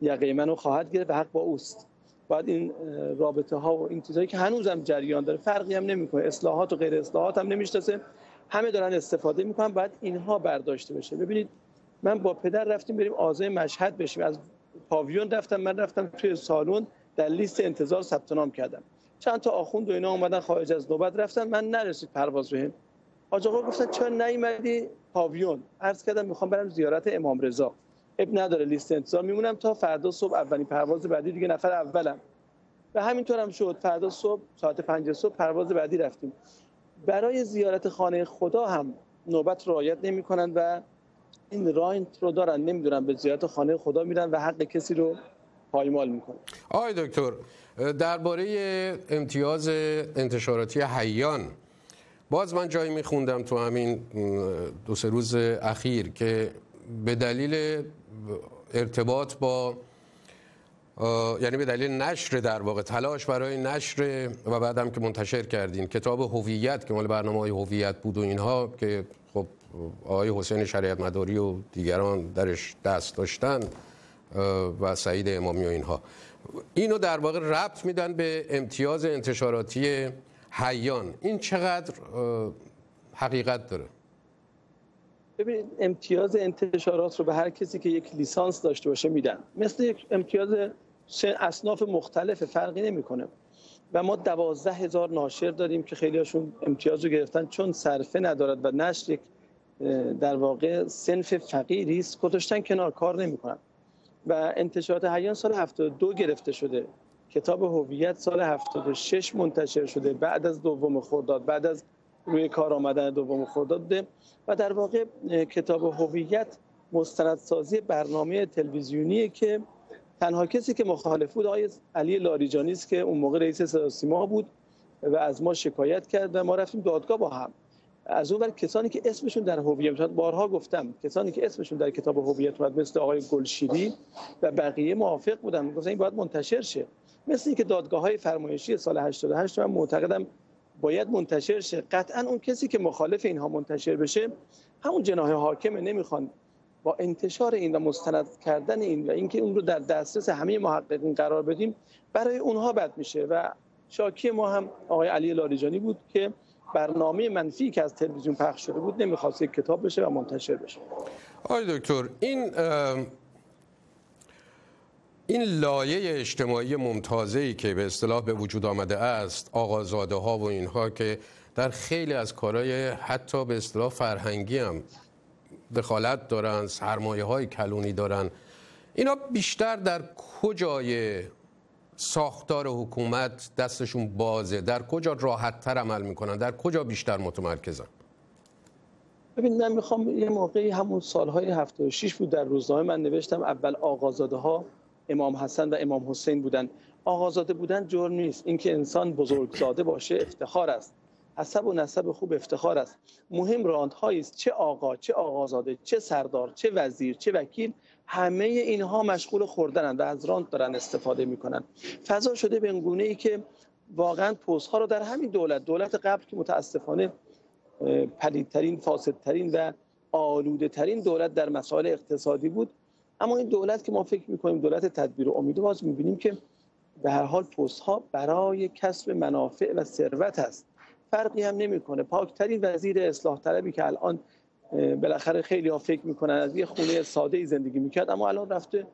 یقه منو خواهد گرفت و حق با اوست. باید این رابطه ها و این چیزهایی که هنوزم جریان داره فرقی هم نمی‌کنه. اصلاحات و غیر اصلاحات هم نمی‌شناسه. همه دارن استفاده می‌کنن باید اینها برداشته بشه. ببینید من با پدر رفتیم بریم آزای مشهد بشیم. از پاویون رفتم من رفتم توی سالن در لیست انتظار ثبت نام کردم. چند تا آخوند و اینا اومدن خارج از نوبت رفتن من نرسید پرواز بهم. حاج آقا گفتن چرا نیومدی؟ پاویون. عرض کردم می‌خوام برم زیارت امام رضا. اب نداره لیست انتظار میمونم تا فردا صبح اولین پرواز بعدی. دیگه نفر اولم. و همینطور هم شد. فردا صبح ساعت پنج صبح پرواز بعدی رفتیم. برای زیارت خانه خدا هم نوبت رعایت نمی‌کنن و این راینت رو دارن نمی‌دونن به زیارت خانه خدا میرن و حق کسی رو پایمال می‌کنن. آقای دکتر درباره امتیاز انتشاراتی حیان باز من جایی میخوندم تو همین دو سه روز اخیر که به دلیل ارتباط با یعنی به دلیل نشر در واقع تلاش برای نشر و بعدم که منتشر کردین کتاب هویت که مال برنامه های هویت بود و اینها که خب آقای حسین شریعت مداری و دیگران درش دست داشتن و سعید امامی و اینها. اینو در واقع ربط میدن به امتیاز انتشاراتی حیان. این چقدر حقیقت داره؟ ببینید امتیاز انتشارات رو به هر کسی که یک لیسانس داشته باشه میدن. مثل یک امتیاز اصناف مختلف فرقی نمی‌کنه. و ما دوازده هزار ناشر داریم که خیلی هاشون امتیاز رو گرفتن چون صرفه ندارد و نشر در واقع سنف فقیری است گذاشتن کنار کار نمی‌کنن. و انتشارات حیان سال 72 گرفته شده. کتاب هویت سال 76 منتشر شده. بعد از دوم خرداد بعد از روی کار آمدن دوم خرداد و در واقع کتاب هویت مستندسازی برنامه تلویزیونی که تنها کسی که مخالف بود آقای علی لاریجانی است که اون موقع رئیس صدا بود و از ما شکایت کرد و ما رفتیم دادگاه با هم. از اون کسانی که اسمشون در هویت بارها گفتم کسانی که اسمشون در کتاب هویت اومد مثل آقای گلشیری و بقیه موافق بودن. گفتن این باید منتشر شه. مثل اینکه دادگاه های فرمایشی سال 88 من معتقدم باید منتشر شه. قطعا اون کسی که مخالف اینها منتشر بشه همون جناح حاکمه نمی‌خوان با انتشار این و مستند کردن این و اینکه اون رو در دسترس همه محققین قرار بدیم برای اونها بد میشه. و شاکی ما هم آقای علی لاریجانی بود که برنامه منفی که از تلویزیون پخش شده بود نمی‌خواست یک کتاب بشه و منتشر بشه. آقای دکتر این این لایه اجتماعی ممتازه ای که به اصطلاح به وجود آمده است آقازاده ها و اینها که در خیلی از کارهای حتی به اصطلاح فرهنگی هم دخالت دارن سرمایه های کلونی دارن. اینا بیشتر در کجای ساختار حکومت دستشون بازه؟ در کجا راحت تر عمل می‌کنن؟ در کجا بیشتر متمرکزن؟ ببین من می‌خوام یه موقعی همون سالهای 76 بود در روزنامه من نوشتم اول آقازاده ها امام حسن و امام حسین بودن. آقازاده بودن جرم نیست. اینکه انسان بزرگزاده باشه افتخار است. حسب و نسب خوب افتخار است. مهم راندهایی است. چه آقا چه آقازاده چه سردار چه وزیر چه وکیل همه اینها مشغول خوردنند و از راند دارن استفاده می‌کنن. فضا شده به گونه ای که واقعا پست ها رو در همین دولت دولت قبل که متاسفانه پلیدترین فاسدترین و آلوده ترین دولت در مسائل اقتصادی بود. اما این دولت که ما فکر می‌کنیم دولت تدبیر و امید باز می‌بینیم که به هر حال پست ها برای کسب منافع و ثروت است. فرقی هم نمی‌کنه. پاکترین وزیر اصلاح طلبی که الان بالاخره خیلی ها فکر می‌کنن از یه خونه ساده ای زندگی می‌کرد اما الان رفته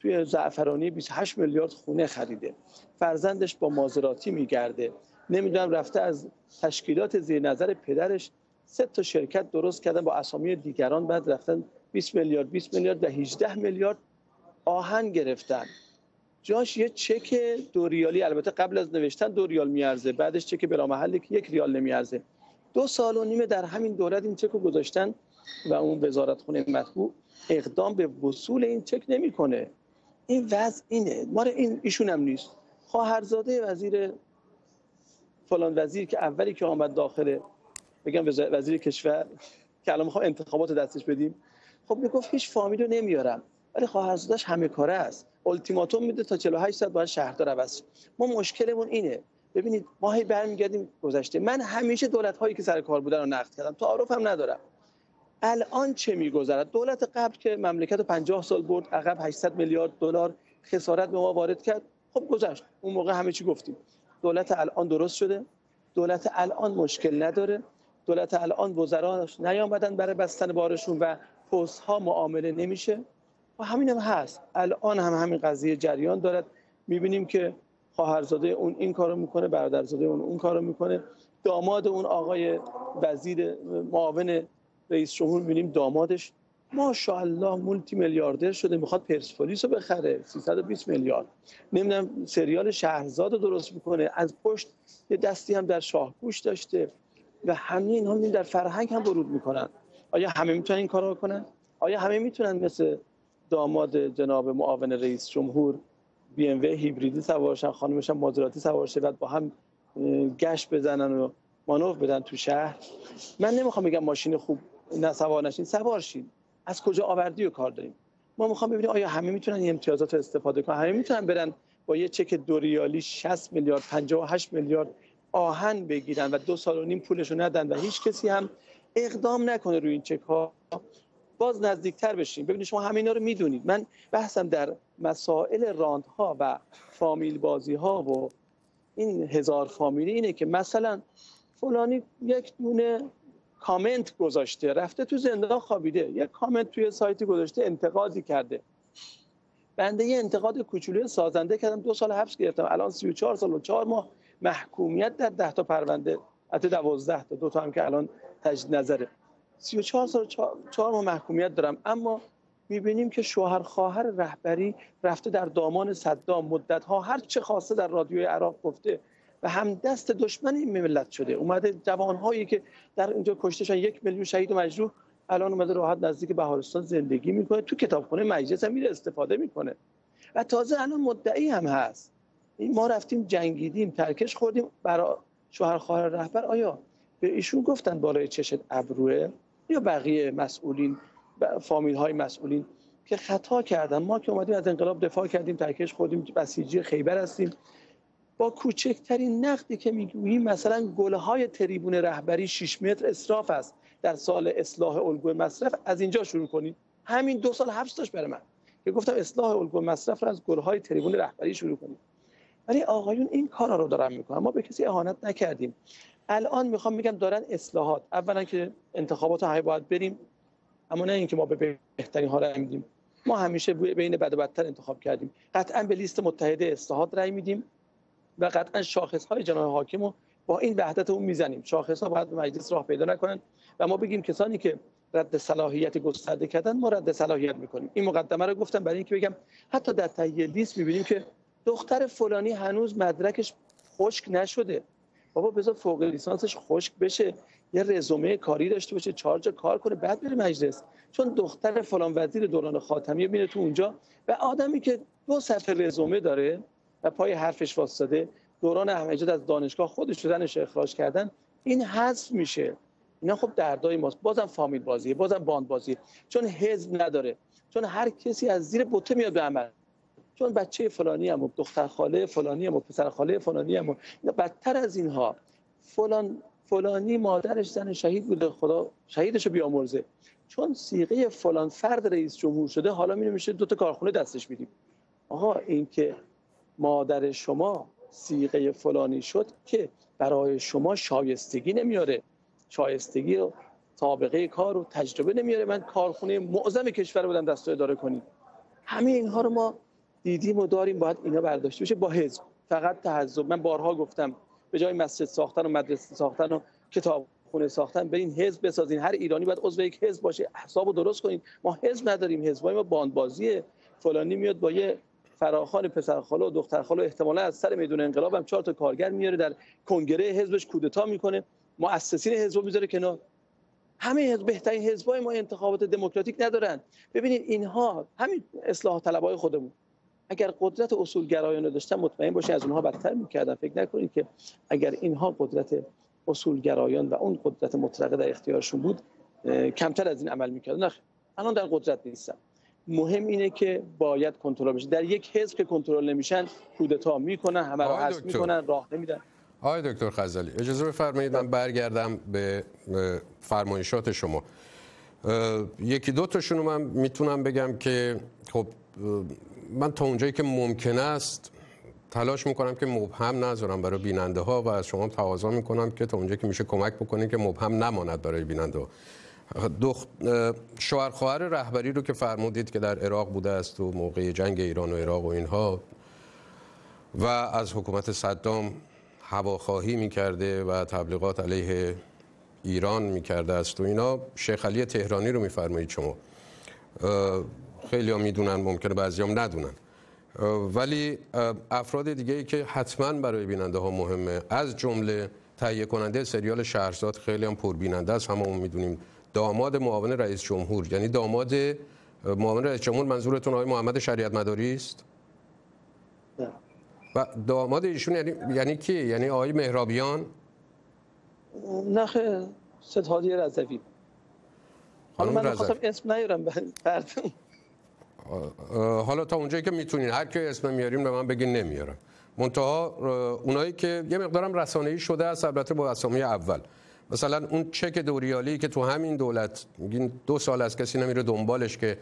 توی زعفرانی 28 میلیارد خونه خریده. فرزندش با مازراتی میگرده. نمی‌دونم رفته از تشکیلات زیر نظر پدرش سه تا شرکت درست کردن با اسامی دیگران بعد رفتن 20 میلیارد 20 میلیارد و 18 میلیارد آهن گرفتن. جاش یه چک دو ریالی البته قبل از نوشتن دو ریال میارزه بعدش چک بلا محلی که یک ریال نمیارزه. دو سال و نیمه در همین دولت این چک رو گذاشتن و اون وزارت خونه مطبوع اقدام به وصول این چک نمی‌کنه. این وضع اینه. ما این ایشون هم نیست. خواهرزاده وزیر فلان وزیر که اولی که آمد داخل بگم وزیر کشور که الان می‌خوام انتخابات دستش بدیم. خب می‌گفت هیچ فامیل رو نمیارم. ولی خواهرزادش همه کاره است. التیماتوم میده تا 48 ساعت باید شهردار عوض ما مشکلمون اینه. ببینید ما هی برمیگردیم گذشته. من همیشه دولت هایی که سر کار بودن رو نقد کردم. تعارف هم ندارم. الان چه میگذرد؟ دولت قبل که مملکت 50 سال برد عقب 800 میلیارد دلار خسارت به ما وارد کرد. خب گذشت. اون موقع همه چی گفتیم. دولت الان درست شده. دولت الان مشکل نداره. دولت الان وزراش نیامدن برای بستن بارشون و پست ها معامله نمیشه. و همین هم هست. الان هم همین قضیه جریان دارد. می‌بینیم که خواهرزاده اون این کارو می‌کنه برادرزاده اون اون کارو می‌کنه. داماد اون آقای وزیر معاون رئیس جمهور می‌بینیم دامادش ماشاءالله مولتی میلیاردر شده. می‌خواد پرسپولیس رو بخره. 320 میلیارد. نمی‌دونم سریال شهرزاد رو درست می‌کنه. از پشت یه دستی هم در شاهگوش داشته و همه اینها در فرهنگ هم ورود می‌کنن. آیا همه می‌تونن این کارو کنن آیا همه می‌تونن مثل داماد جناب معاون رئیس جمهور بی ام هیبریدی سوارشن خانمش هم مازراتی سوارشه با هم گشت بزنن و مانور بدن تو شهر. من نمی‌خوام بگم ماشین خوب نه سوار نشین سوار شین. از کجا آوردی و کار داریم؟ ما می‌خوام ببینیم آیا همه می‌تونن این امتیازات رو استفاده کنن؟ همه می‌تونن برن با یه چک دوریالی 60 میلیارد 58 میلیارد آهن بگیرن و دو سال و نیم پولشو ندن و هیچ کسی هم اقدام نکنه روی این چک ها باز نزدیکتر بشیم ببینید شما همه اینا رو می‌دونید. من بحثم در مسائل راندها و فامیل بازی ها و این هزار فامیلی اینه که مثلا فلانی یک دونه کامنت گذاشته رفته تو زندان خوابیده یک کامنت توی سایتی گذاشته انتقادی کرده. بنده یه انتقاد کوچولوی سازنده کردم دو سال حبس گرفتم. الان 34 سال و 4 ماه محکومیت در 10 تا پرونده حتی 12 تا دو تا هم که الان تجدید نظره. 34 سال 4 ماه محکومیت دارم. اما می‌بینیم که شوهر خواهر رهبری رفته در دامان صدام. مدت ها هر چه خواسته در رادیوی عراق گفته و هم دست دشمن این ملت شده. اومده جوانهایی که در اینجا کشتشن یک میلیون شهید و مجروح. الان اومده راحت نزدیک بهارستان زندگی می‌کنه. تو کتابخونه مجلس هم میره استفاده می‌کنه. و تازه الان مدعی هم هست. ما رفتیم جنگیدیم ترکش خوردیم. برای شوهر خواهر رهبر آیا به ایشون گفتن بالای چشت ابروه؟ یا بقیه مسئولین فامیل های مسئولین که خطا کردن. ما که اومدیم از انقلاب دفاع کردیم ترکش خوردیم بسیجی خیبر هستیم. با کوچکترین نقدی که می‌گوییم مثلا های تریبون رهبری 6 متر اصراف است در سال اصلاح الگوی مصرف. از اینجا شروع کنیم. همین دو سال حبس داشت برای من که گفتم اصلاح الگوی مصرف رو از های تریبون رهبری شروع کنیم. ولی آقایون این کارا رو دارن می‌کنن. ما به کسی اهانت نکردیم. الان می‌خوام میگم دارن اصلاحات. اولا که انتخابات های باید بریم. اما نه اینکه ما به بهترین ها میدیم. ما همیشه بین بد و بدتر انتخاب کردیم. قطعا به لیست متحده اصلاحات رای میدیم و قطعا شاخص های جناح حاکم رو با این وحدت اون می‌زنیم. شاخص ها باید به مجلس راه پیدا نکنن و ما بگیم کسانی که رد صلاحیت گسترده کردن ما رد صلاحیت می‌کنیم. این مقدمه رو گفتم برای اینکه بگم حتی در تهیه لیست می‌بینیم که دختر فلانی هنوز مدرکش خشک نشده. بابا بذار فوق لیسانسش خشک بشه یه رزومه کاری داشته باشه چارج کار کنه بعد بره مجلس. چون دختر فلان وزیر دوران خاتمی میره تو اونجا و آدمی که دو صفحه رزومه داره و پای حرفش واسطه دوران احمدی از دانشگاه خودش شدنش اخراج کردن این حذف میشه. اینا خب دردای ماست. بازم فامیل بازیه بازم باند بازیه چون حزب نداره. چون هر کسی از زیر بوته میاد به عمل. چون بچه فلانی هم و دختر خاله فلانی هم و پسر خاله فلانی هم و بدتر از اینها. فلان فلانی مادرش زن شهید بوده خدا شهیدشو بیامرزه. چون سیغه فلان فرد رئیس جمهور شده حالا می میشه دو تا کارخونه دستش میدیم. آقا این که مادر شما سیغه فلانی شد که برای شما شایستگی نمیاره. شایستگی و سابقه کار و تجربه نمیاره. من کارخونه معظم کشور بودم دستور اداره کنیم همه اینها رو ما دیدیم و داریم باید اینا برداشته بشه با حزب. فقط تحزب من بارها گفتم به جای مسجد ساختن و مدرسه ساختن و کتاب خونه ساختن برین حزب بسازین. هر ایرانی باید عضو یک حزب باشه. حسابو درست کنین. ما حزب نداریم. حزبای ما باندبازی فلانی میاد با یه فراخان پسرخاله و دخترخاله احتمالا از سر میدون انقلاب هم چهار تا کارگر میاره در کنگره حزبش کودتا می‌کنه. مؤسسین حزب می‌ذاره کنار. همه حزب بهترین حزبای ما انتخابات دموکراتیک ندارن. ببینید اینها همین اصلاح طلبای خودمون. اگر قدرت اصولگرایانه داشتن مطمئن باشین از اونها بدتر می‌کردن. فکر نکنید که اگر اینها قدرت اصولگرایان و اون قدرت مطلقه در اختیارشون بود کمتر از این عمل می‌کردن. الان در قدرت نیستن. مهم اینه که باید کنترل بشه. در یک حزب که کنترل نمیشن کودتا می‌کنن همه رو حذف می‌کنن راه نمیدن. آقای دکتر خزالی اجازه بفرمایید من برگردم به فرمایشات شما. یکی دو تاشون من می‌تونم بگم که خب من تا اونجایی که ممکن است تلاش می‌کنم که مبهم نذارم برای بیننده ها و از شما تقاضا می‌کنم که تا اونجا که میشه کمک بکنید که مبهم نماند برای بیننده ها شوهر خواهر رهبری رو که فرمودید که در عراق بوده است و موقع جنگ ایران و عراق و اینها و از حکومت صدام هواخواهی می‌کرده و تبلیغات علیه ایران می‌کرده است و اینا شیخ علی تهرانی رو میفرمایید شما. خیلی ها می‌دونن ممکنه بعضی هم ندونن. ولی افراد دیگه ای که حتما برای بیننده ها مهمه از جمله تهیه کننده سریال شهرزاد خیلی هم پربیننده است. همون می‌دونیم داماد معاون رئیس جمهور. یعنی داماد معاون رئیس جمهور منظورتون آقای محمد شریعت مداری است؟ و داماد ایشون یعنی یعنی کی؟ یعنی آقای مهرابیان؟ نه ستادی رضوی. حالا من خواستم اسم نیارم حالا تا اونجایی که می‌تونین هر کی اسم میاریم به من بگین نمیارم. منتها اونایی که یه مقدارم رسانه‌ای شده است البته با اسامی اول. مثلا اون چک دوریالی که تو همین دولت میگین دو سال از کسی نمیره دنبالش که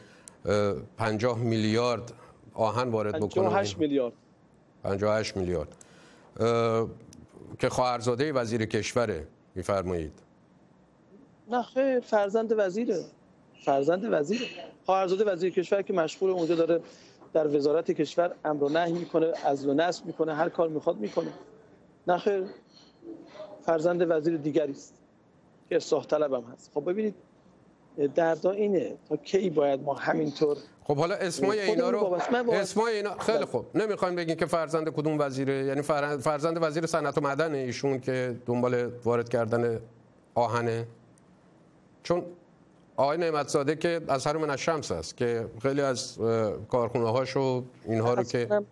50 میلیارد آهن وارد بکنه. 58 میلیارد. 58 میلیارد. که خواهرزاده وزیر کشوره میفرمایید. نه خیر فرزند وزیره. فرزند وزیر خواهرزاده وزیر کشور که مشغول اونجا داره در وزارت کشور امر و نهی می‌کنه از و نصب می‌کنه هر کار می‌خواد می‌کنه. نه خیر فرزند وزیر دیگری است. که اصلاح طلب هم هست. خب ببینید دردا اینه تا کی باید ما همینطور خب حالا اسمای اینا رو اسمای اینا خیلی خوب. نمی‌خوایم بگین که فرزند کدوم وزیره. یعنی فرزند وزیر صنعت و معدن ایشون که دنبال وارد کردن آهنه. چون آقای نعمت زاده که از هر من شمس است که خیلی از کارخونه هاشو اینها رو که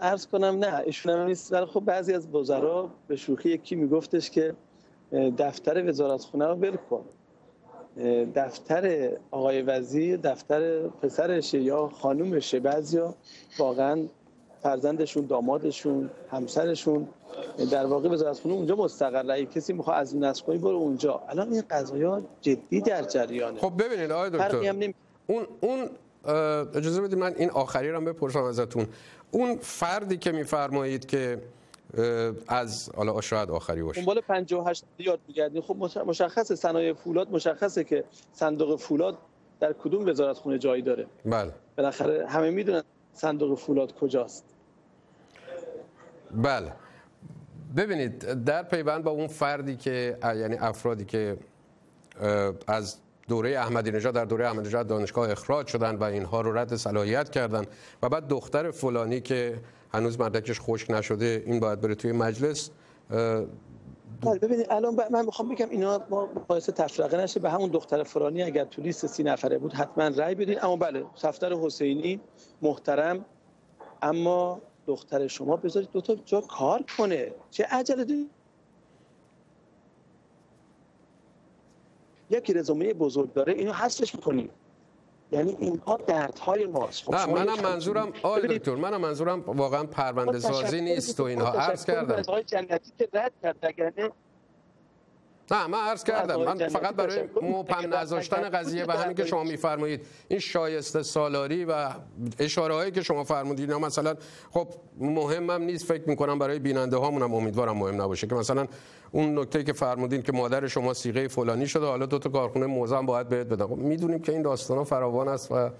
عرض کنم نه ایشون هم نیست. ولی خب بعضی از وزرا به شوخی یکی میگفتش که دفتر وزارت خونه رو ول کن. دفتر آقای وزیر دفتر پسرشه یا خانومشه. بعضیا واقعا فرزندشون دامادشون همسرشون. در واقع وزارت خونه اونجا مستقره کسی می‌خواد از اون نسل کنی برو اونجا. الان این قضايا جدی در جریانه. خب ببینید آقای دکتر اون اون اجازه بدید من این آخری رو هم بپرسم ازتون. اون فردی که میفرمایید که از حالا شاید آخری باشه. دنبال 58 میلیارد میگردین. خب مشخصه صنایع فولاد مشخصه که صندوق فولاد در کدوم وزارت خونه جایی داره. بله. بالاخره همه می‌دونن صندوق فولاد کجاست؟ بله. ببینید در پیوند با اون فردی که یعنی افرادی که از دوره احمدی نژاد در دوره احمدی نژاد دانشگاه اخراج شدن و اینها رو رد صلاحیت کردن و بعد دختر فلانی که هنوز مدرکش خشک نشده این باید بره توی مجلس بله، ببینید الان من می‌خوام بگم اینا ما باعث تفرقه نشه. به همون دختر فرانی اگر تو لیست سی نفره بود حتما رأی بدین. اما بله صفدر حسینی محترم. اما دختر شما بذارید دو تا جا کار کنه. چه عجله دارید یکی رزومه بزرگ داره اینو حذفش می‌کنیم. یعنی اینها دردهای ماست. خب نه منم منظورم آقای دکتر منم منظورم واقعا پرونده سازی نیست و اینها عرض کردم. جنتی که رد کرد نه من عرض کردم من فقط برای مبهم نذاشتن قضیه و همین که شما میفرمایید این شایسته سالاری و اشاره هایی که شما فرمودید اینا مثلا خب مهمم نیست فکر می‌کنم برای بیننده هامونم امیدوارم مهم نباشه که مثلا اون نکته که فرمودین که مادر شما سیغه فلانی شده حالا دو تا کارخونه موزه باید بهت بدن. خب می‌دونیم که این داستانا فراوان است و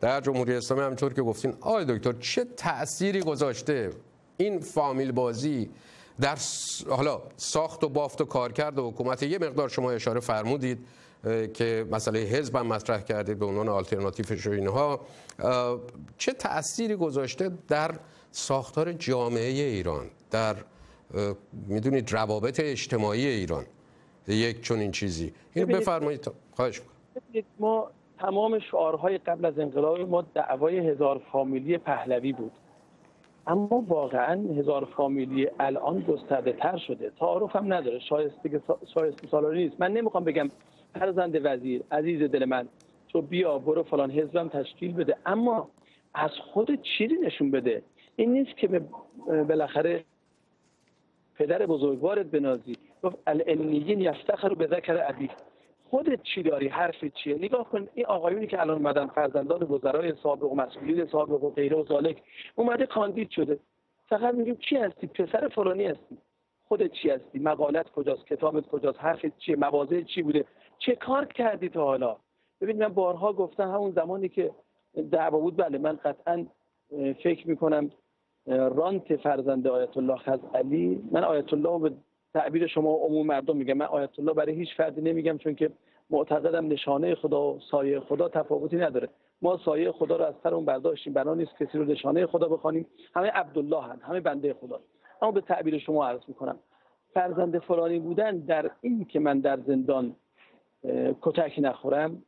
در جمهوری اسلامی همینطور که گفتین آقای دکتر چه تأثیری گذاشته این فامیل بازی در حالا ساخت و بافت و کارکرد و حکومت یه مقدار شما اشاره فرمودید که مسئله حزب هم مطرح کردید به عنوان آلترناتیو و اینها. چه تأثیری گذاشته در ساختار جامعه ایران در می‌دونید روابط اجتماعی ایران؟ یک چون این چیزی این بفرمایید. خواهش ما تمام شعارهای قبل از انقلاب ما دعوای هزار فامیلی پهلوی بود. اما واقعا هزار فامیلی الان گسترده تر شده. تعارف هم نداره. شایسته شایسته سالاری نیست. من نمی‌خوام بگم فرزند وزیر عزیز دل من تو بیا برو فلان حزبم تشکیل بده. اما از خود چیزی نشون بده. این نیست که بالاخره پدر بزرگوارت بنازی. گفت الانیین یفتخر به ذکر ابی خودت چی داری؟ حرف چیه؟ نگاه کن این آقایونی که الان اومدن فرزندان وزرای سابق و مسئولین سابق و غیره و ذالک اومده کاندید شده. فقط میگیم چی هستی؟ پسر فلانی هستی. خودت چی هستی؟ مقالت کجاست؟ کتابت کجاست؟ حرفت چیه؟ مواضع چی بوده؟ چه کار کردی تا حالا؟ ببین من بارها گفتم همون زمانی که دعوا بود بله من قطعا فکر می‌کنم رانت فرزند آیت الله علی من آیت الله به تعبیر شما عموم مردم میگم من آیت الله برای هیچ فردی نمیگم چون که معتقدم نشانه خدا و سایه خدا تفاوتی نداره. ما سایه خدا رو از سر اون برداشتیم. بنا نیست کسی رو نشانه خدا بخوانیم. همه عبدالله هن. همه بنده خدا. اما به تعبیر شما عرض می‌کنم. فرزند فلانی بودن در این که من در زندان کتک نخورم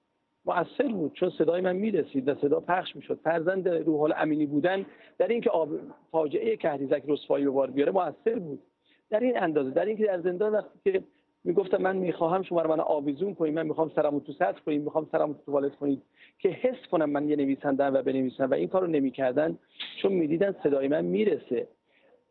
مؤثر بود. چون صدای من می‌رسید و صدا پخش می‌شد. فرزند روح امینی بودن در اینکه فاجعه کهریزک رسوایی به بار بیاره مؤثر بود. در این اندازه در اینکه در زندان وقتی که می‌گفتم من می‌خواهم شما رو من آویزون کنید من می‌خوام سرمو تو سطح کنید می‌خوام سرمو تو توالت کنید که حس کنم من یه نویسنده و بنویسم و این کارو نمی‌کردن چون می‌دیدن صدای من می‌رسه.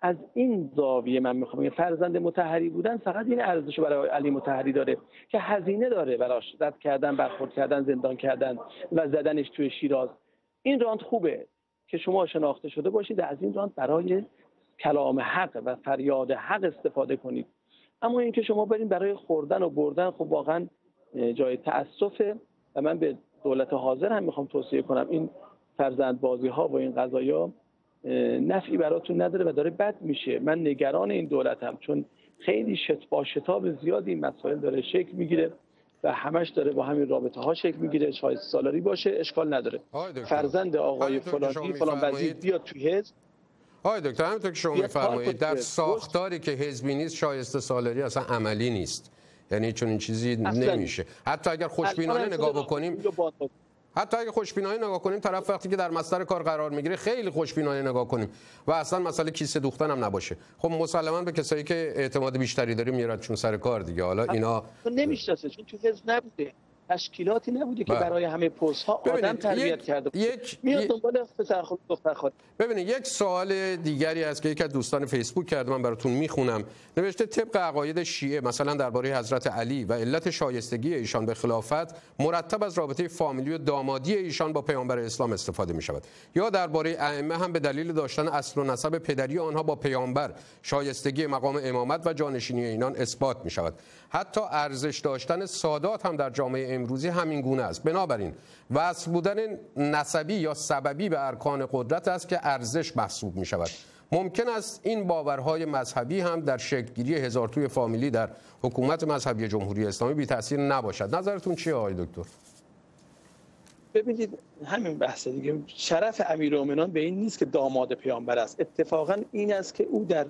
از این زاویه من می‌خوام فرزند متحری بودن فقط این ارزش برای علی متحری داره که هزینه داره براش رد کردن برخورد کردن زندان کردن و زدنش توی شیراز. این راند خوبه که شما شناخته شده باشید از این راند برای کلام حق و فریاد حق استفاده کنید. اما اینکه شما برین برای خوردن و بردن خب واقعا جای تاسفه و من به دولت حاضر هم می‌خوام توصیه کنم. این فرزند بازی ها و این قضایا نفعی براتون نداره و داره بد میشه. من نگران این دولتم چون خیلی شت با شتاب زیادی این مسائل داره شکل می‌گیره و همش داره با همین رابطه ها شکل می‌گیره. شایسته سالاری باشه اشکال نداره. فرزند آقای فلانی فلان وزیر بیاد تو حزب. آقای دکتر همینطور که شما میفرمایید در ساختاری که حزبی نیست شایسته سالاری اصلا عملی نیست. یعنی چون این چیزی نمیشه. حتی اگر خوشبینانه نگاه بکنیم حتی اگه خوشبینانه نگاه کنیم طرف وقتی که در مصدر کار قرار می‌گیره خیلی خوشبینانه نگاه کنیم. و اصلا مسئله کیسه دوختن هم نباشه. خب مسلما به کسایی که اعتماد بیشتری داریم میراد چون سر کار دیگه. حالا اینا نمی‌شناسه چون تو حزب نبوده. تشکیلاتی نبوده که بله. برای همه پست ها آدم تربیت کرده بود. یک میاد دنبال پسر خود ببینید یک سوال دیگری است که یک از دوستان فیسبوک کرده من براتون می‌خونم. نوشته طبق عقاید شیعه مثلا درباره حضرت علی و علت شایستگی ایشان به خلافت مرتب از رابطه فامیلی و دامادی ایشان با پیامبر اسلام استفاده می شود یا درباره ائمه هم به دلیل داشتن اصل و نسب پدری آنها با پیامبر شایستگی مقام امامت و جانشینی اینان اثبات می شود حتی ارزش داشتن سادات هم در جامعه امروزی همین گونه است. بنابراین وصل بودن نسبی یا سببی به ارکان قدرت است که ارزش محسوب می شود ممکن است این باورهای مذهبی هم در شکلگیری هزار توی فامیلی در حکومت مذهبی جمهوری اسلامی بی تاثیر نباشد. نظرتون چیه آقای دکتر؟ ببینید همین بحث دیگه. شرف امیرالمومنین به این نیست که داماد پیامبر است. اتفاقا این است که او در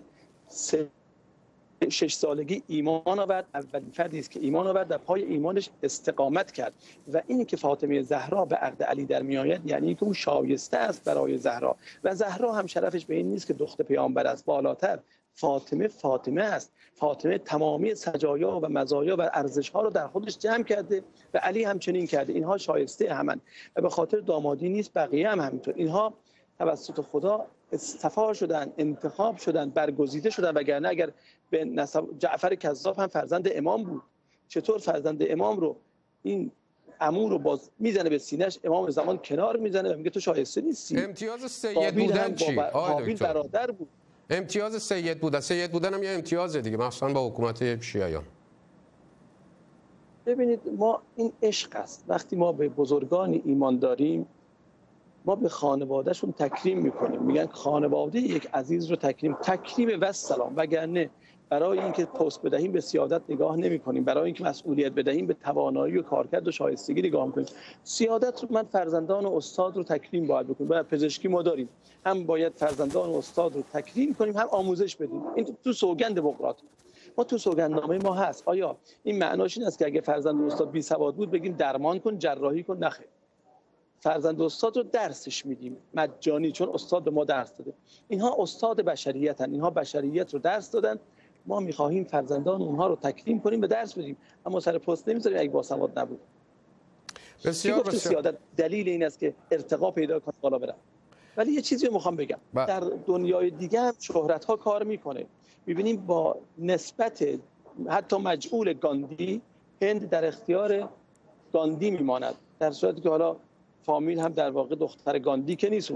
شش سالگی ایمان آورد. اولین فردی است که ایمان آورد در پای ایمانش استقامت کرد. و اینی که فاطمه زهرا به عقد علی در میآید یعنی اینکه او شایسته است برای زهرا. و زهرا هم شرفش به این نیست که دختر پیامبر است. بالاتر فاطمه فاطمه است. فاطمه تمامی سجایا و مزایا و ارزش ها رو در خودش جمع کرده و علی همچنین کرده. اینها شایسته همن. و به خاطر دامادی نیست بقیه هم همینطور. اینها توسط خدا استفا شدن انتخاب شدن برگزیده شدن. وگرنه اگر به نسب جعفر کذاب هم فرزند امام بود. چطور فرزند امام رو این امون رو باز می‌زنه به سینش امام زمان کنار می‌زنه و میگه تو شایسته نیستی. امتیاز سید بودن چی؟ قابیل برادر بود. امتیاز سید بودن. سید بودن هم یه امتیازه دیگه مخصوصا با حکومت شیعیان. ببینید ما این عشق است. وقتی ما به بزرگان ایمان داریم ما به خانوادهشون تکریم می‌کنیم. میگن خانواده یک عزیز رو تکریم. تکریم و سلام وگرنه برای اینکه پست بدهیم به سیادت نگاه نمی کنیم برای اینکه مسئولیت بدهیم به توانایی و کارکرد و شایستگی نگاه می‌کنیم. سیادت رو من فرزندان و استاد رو تکریم باید بکنیم. باید پزشکی ما داریم. هم باید فرزندان و استاد رو تکریم کنیم هم آموزش بدیم. این تو سوگند بقرات ما تو سوگندنامه ما هست. آیا این معناش این است که اگه فرزند و استاد بی سواد بود بگیم درمان کن جراحی کن؟ نخیر. فرزند استاد رو درسش میدیم. مجانی چون استاد به ما درس داده. اینها استاد بشریتن. اینها بشریت رو درس دادن. ما می‌خواهیم فرزندان اونها رو تکریم کنیم به درس بدیم. اما سر پست نمی‌ذاریم اگه باسواد نبود. بسیار بسیار. سیادت دلیل این است که ارتقا پیدا کنه بالا بره. ولی یه چیزی می‌خوام بگم. با... در دنیای دیگه هم شهرت ها کار می‌کنه. می‌بینیم با نسبت حتی مجعول گاندی هند در اختیار گاندی میماند. در صورتی که حالا فامیل هم در واقع دختر گاندی که نیست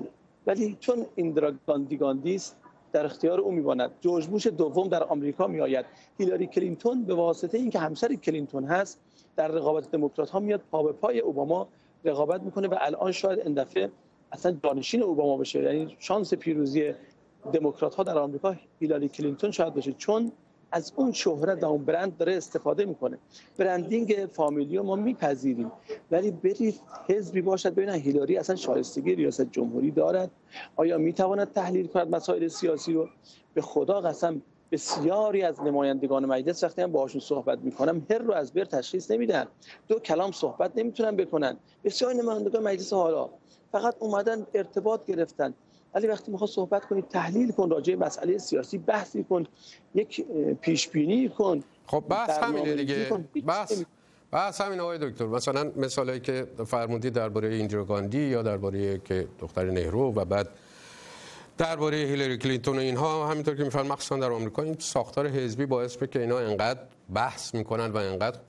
ولی چون ایندرا گاندی گاندی است در اختیار او میماند جورج بوش دوم در آمریکا میآید. هیلاری کلینتون به واسطه اینکه همسر کلینتون هست در رقابت دموکرات ها میاد پا به پای اوباما رقابت می‌کنه و الان شاید این دفعه اصلا جانشین اوباما بشه. یعنی شانس پیروزی دموکرات ها در آمریکا هیلاری کلینتون شاید باشه. چون از اون شهرت و اون برند داره استفاده می‌کنه. برندینگ فامیلیو ما میپذیریم. ولی برید حزبی باشد ببینن هیلاری اصلا شایستگی ریاست جمهوری دارد. آیا می‌تواند تحلیل کند مسائل سیاسی رو؟ به خدا قسم بسیاری از نمایندگان مجلس وقتی هم باهاشون صحبت می‌کنم هر رو از بر تشخیص نمیدن. دو کلام صحبت نمی‌تونن بکنن. بسیاری نمایندگان مجلس حالا فقط اومدن ارتباط گرفتن. ولی وقتی می‌خواد صحبت کنی تحلیل کن راجع مسئله سیاسی بحثی کن یک پیش بینی کن. خب بحث همینه دیگه. بحث بحث همین آقای دکتر. مثلا مثالی که فرمودی درباره ایندرا گاندی یا درباره که دختر نهرو و بعد درباره هیلاری کلینتون و اینها همینطور که میفرم مخصوصا در آمریکا این ساختار حزبی باعث به که اینا انقدر بحث می‌کنن و انقدر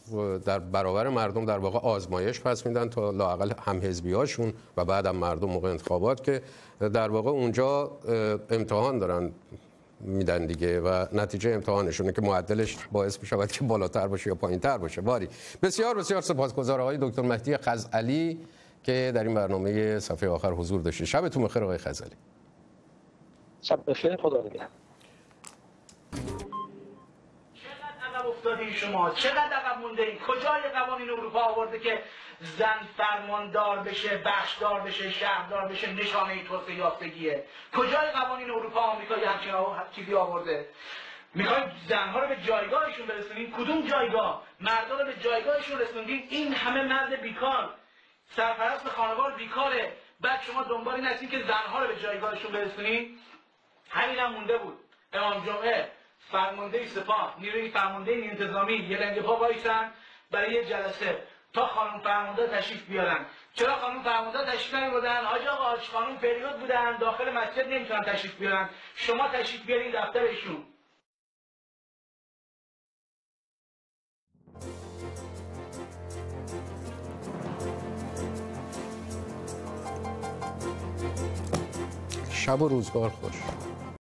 در برابر مردم در واقع آزمایش پس میدن تا لاقل هم هاشون و بعد هم مردم موقع انتخابات که در واقع اونجا امتحان دارن میدن دیگه و نتیجه امتحانشونه که معدلش باعث می‌شود که بالاتر باشه یا پایینتر باشه. باری بسیار بسیار سپاسگزار آقای دکتر مهدی خزعلی که در این برنامه صفحه آخر حضور داشته شبتون بخیر آقای خزعلی شب بخیر خدا نگهدار. افتادین شما؟ چقدر عقب مونده این کجای قوانین اروپا آورده که زن فرماندار بشه بخشدار بشه شهردار بشه نشانه توسعه یافتگیه؟ کجای قوانین اروپا آمریکا یه همچین چیزی آورده؟ می‌خوایم زنها رو به جایگاهشون برسونیم. کدوم جایگاه؟ مردا رو به جایگاهشون رسوندیم. این همه مرد بیکار. سرپرست خانوار بیکاره. بعد شما دنبال این که زنها رو به جایگاهشون برسونیم. همین هم مونده بود. امام جمعه فرمانده سپاه نیروی فرمانده انتظامی یه لنگ پا وایسن برای یه جلسه تا خانم فرمانده تشریف بیارن. چرا خانم فرمانده تشریف نیاوردن حاج آقا حاج خانم پریود بودن داخل مسجد نمی‌تونن تشریف بیارن. شما تشریف بیارین دفترشون. شب و روزگار خوش.